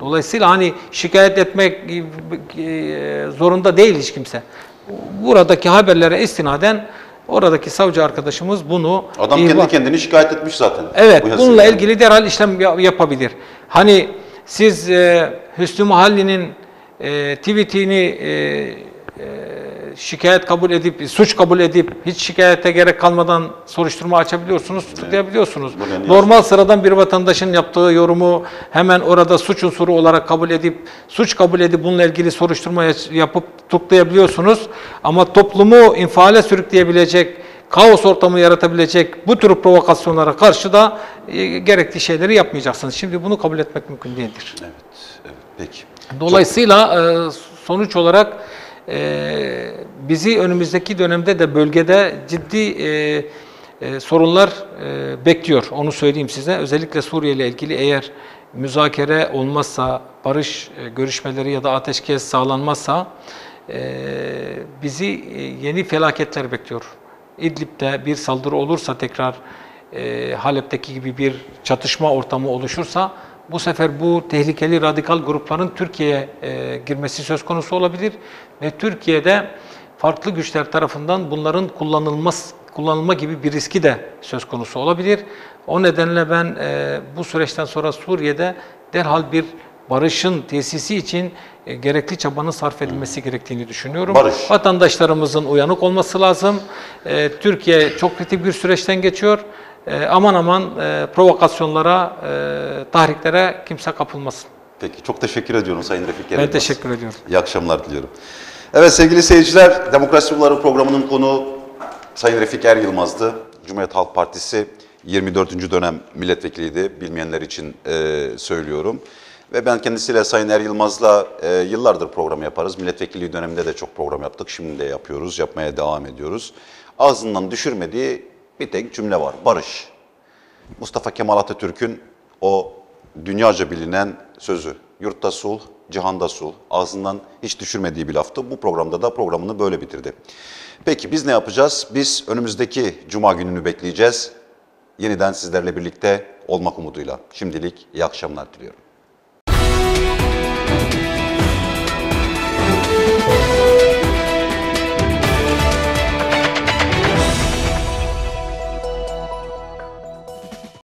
Dolayısıyla hani şikayet etmek e, zorunda değil hiç kimse. Buradaki haberlere istinaden oradaki savcı arkadaşımız bunu Adam kendi kendini şikayet etmiş zaten. Evet, Bu bununla ilgili derhal işlem ya- yapabilir. Hani siz e, Hüsnü Muhalli'nin e, tweetini e, e, şikayet kabul edip, suç kabul edip hiç şikayete gerek kalmadan soruşturma açabiliyorsunuz, tutuklayabiliyorsunuz. Niye Normal sıradan bir vatandaşın yaptığı yorumu hemen orada suç unsuru olarak kabul edip, suç kabul edip bununla ilgili soruşturma yapıp tutuklayabiliyorsunuz. Ama toplumu infiale sürükleyebilecek, kaos ortamı yaratabilecek bu tür provokasyonlara karşı da e, gerekli şeyleri yapmayacaksınız. Şimdi bunu kabul etmek mümkün değildir. Evet, evet peki. Dolayısıyla e, sonuç olarak e, bizi önümüzdeki dönemde de bölgede ciddi e, e, sorunlar e, bekliyor. Onu söyleyeyim size. Özellikle Suriye ile ilgili eğer müzakere olmazsa, barış e, görüşmeleri ya da ateşkes sağlanmazsa e, bizi e, yeni felaketler bekliyor. İdlib'de bir saldırı olursa tekrar e, Halep'teki gibi bir çatışma ortamı oluşursa bu sefer bu tehlikeli radikal grupların Türkiye'ye e, girmesi söz konusu olabilir ve Türkiye'de farklı güçler tarafından bunların kullanılmaz kullanılma gibi bir riski de söz konusu olabilir. O nedenle ben e, bu süreçten sonra Suriye'de derhal bir barışın tesisi için e, gerekli çabanın sarf edilmesi gerektiğini düşünüyorum. Barış. Vatandaşlarımızın uyanık olması lazım. E, Türkiye çok kritik bir süreçten geçiyor. E, aman aman e, provokasyonlara, e, tahriklere kimse kapılmasın. Peki çok teşekkür ediyorum Sayın Refik Ben Yerilmez. teşekkür ediyorum. İyi akşamlar diliyorum. Evet sevgili seyirciler, Demokrasi Yolları programının konuğu Sayın Refik Er Yılmaz'dı. Cumhuriyet Halk Partisi 24. dönem milletvekiliydi. Bilmeyenler için e, söylüyorum. Ve ben kendisiyle Sayın Er Yılmaz'la e, yıllardır program yaparız. Milletvekilliği döneminde de çok program yaptık. Şimdi de yapıyoruz, yapmaya devam ediyoruz. Ağzından düşürmediği bir tek cümle var. Barış. Mustafa Kemal Atatürk'ün o dünyaca bilinen sözü. Yurtta sulh, cihanda sulh. Ağzından hiç düşürmediği bir laftı. Bu programda da programını böyle bitirdi. Peki biz ne yapacağız? Biz önümüzdeki cuma gününü bekleyeceğiz. Yeniden sizlerle birlikte olmak umuduyla. Şimdilik iyi akşamlar diliyorum.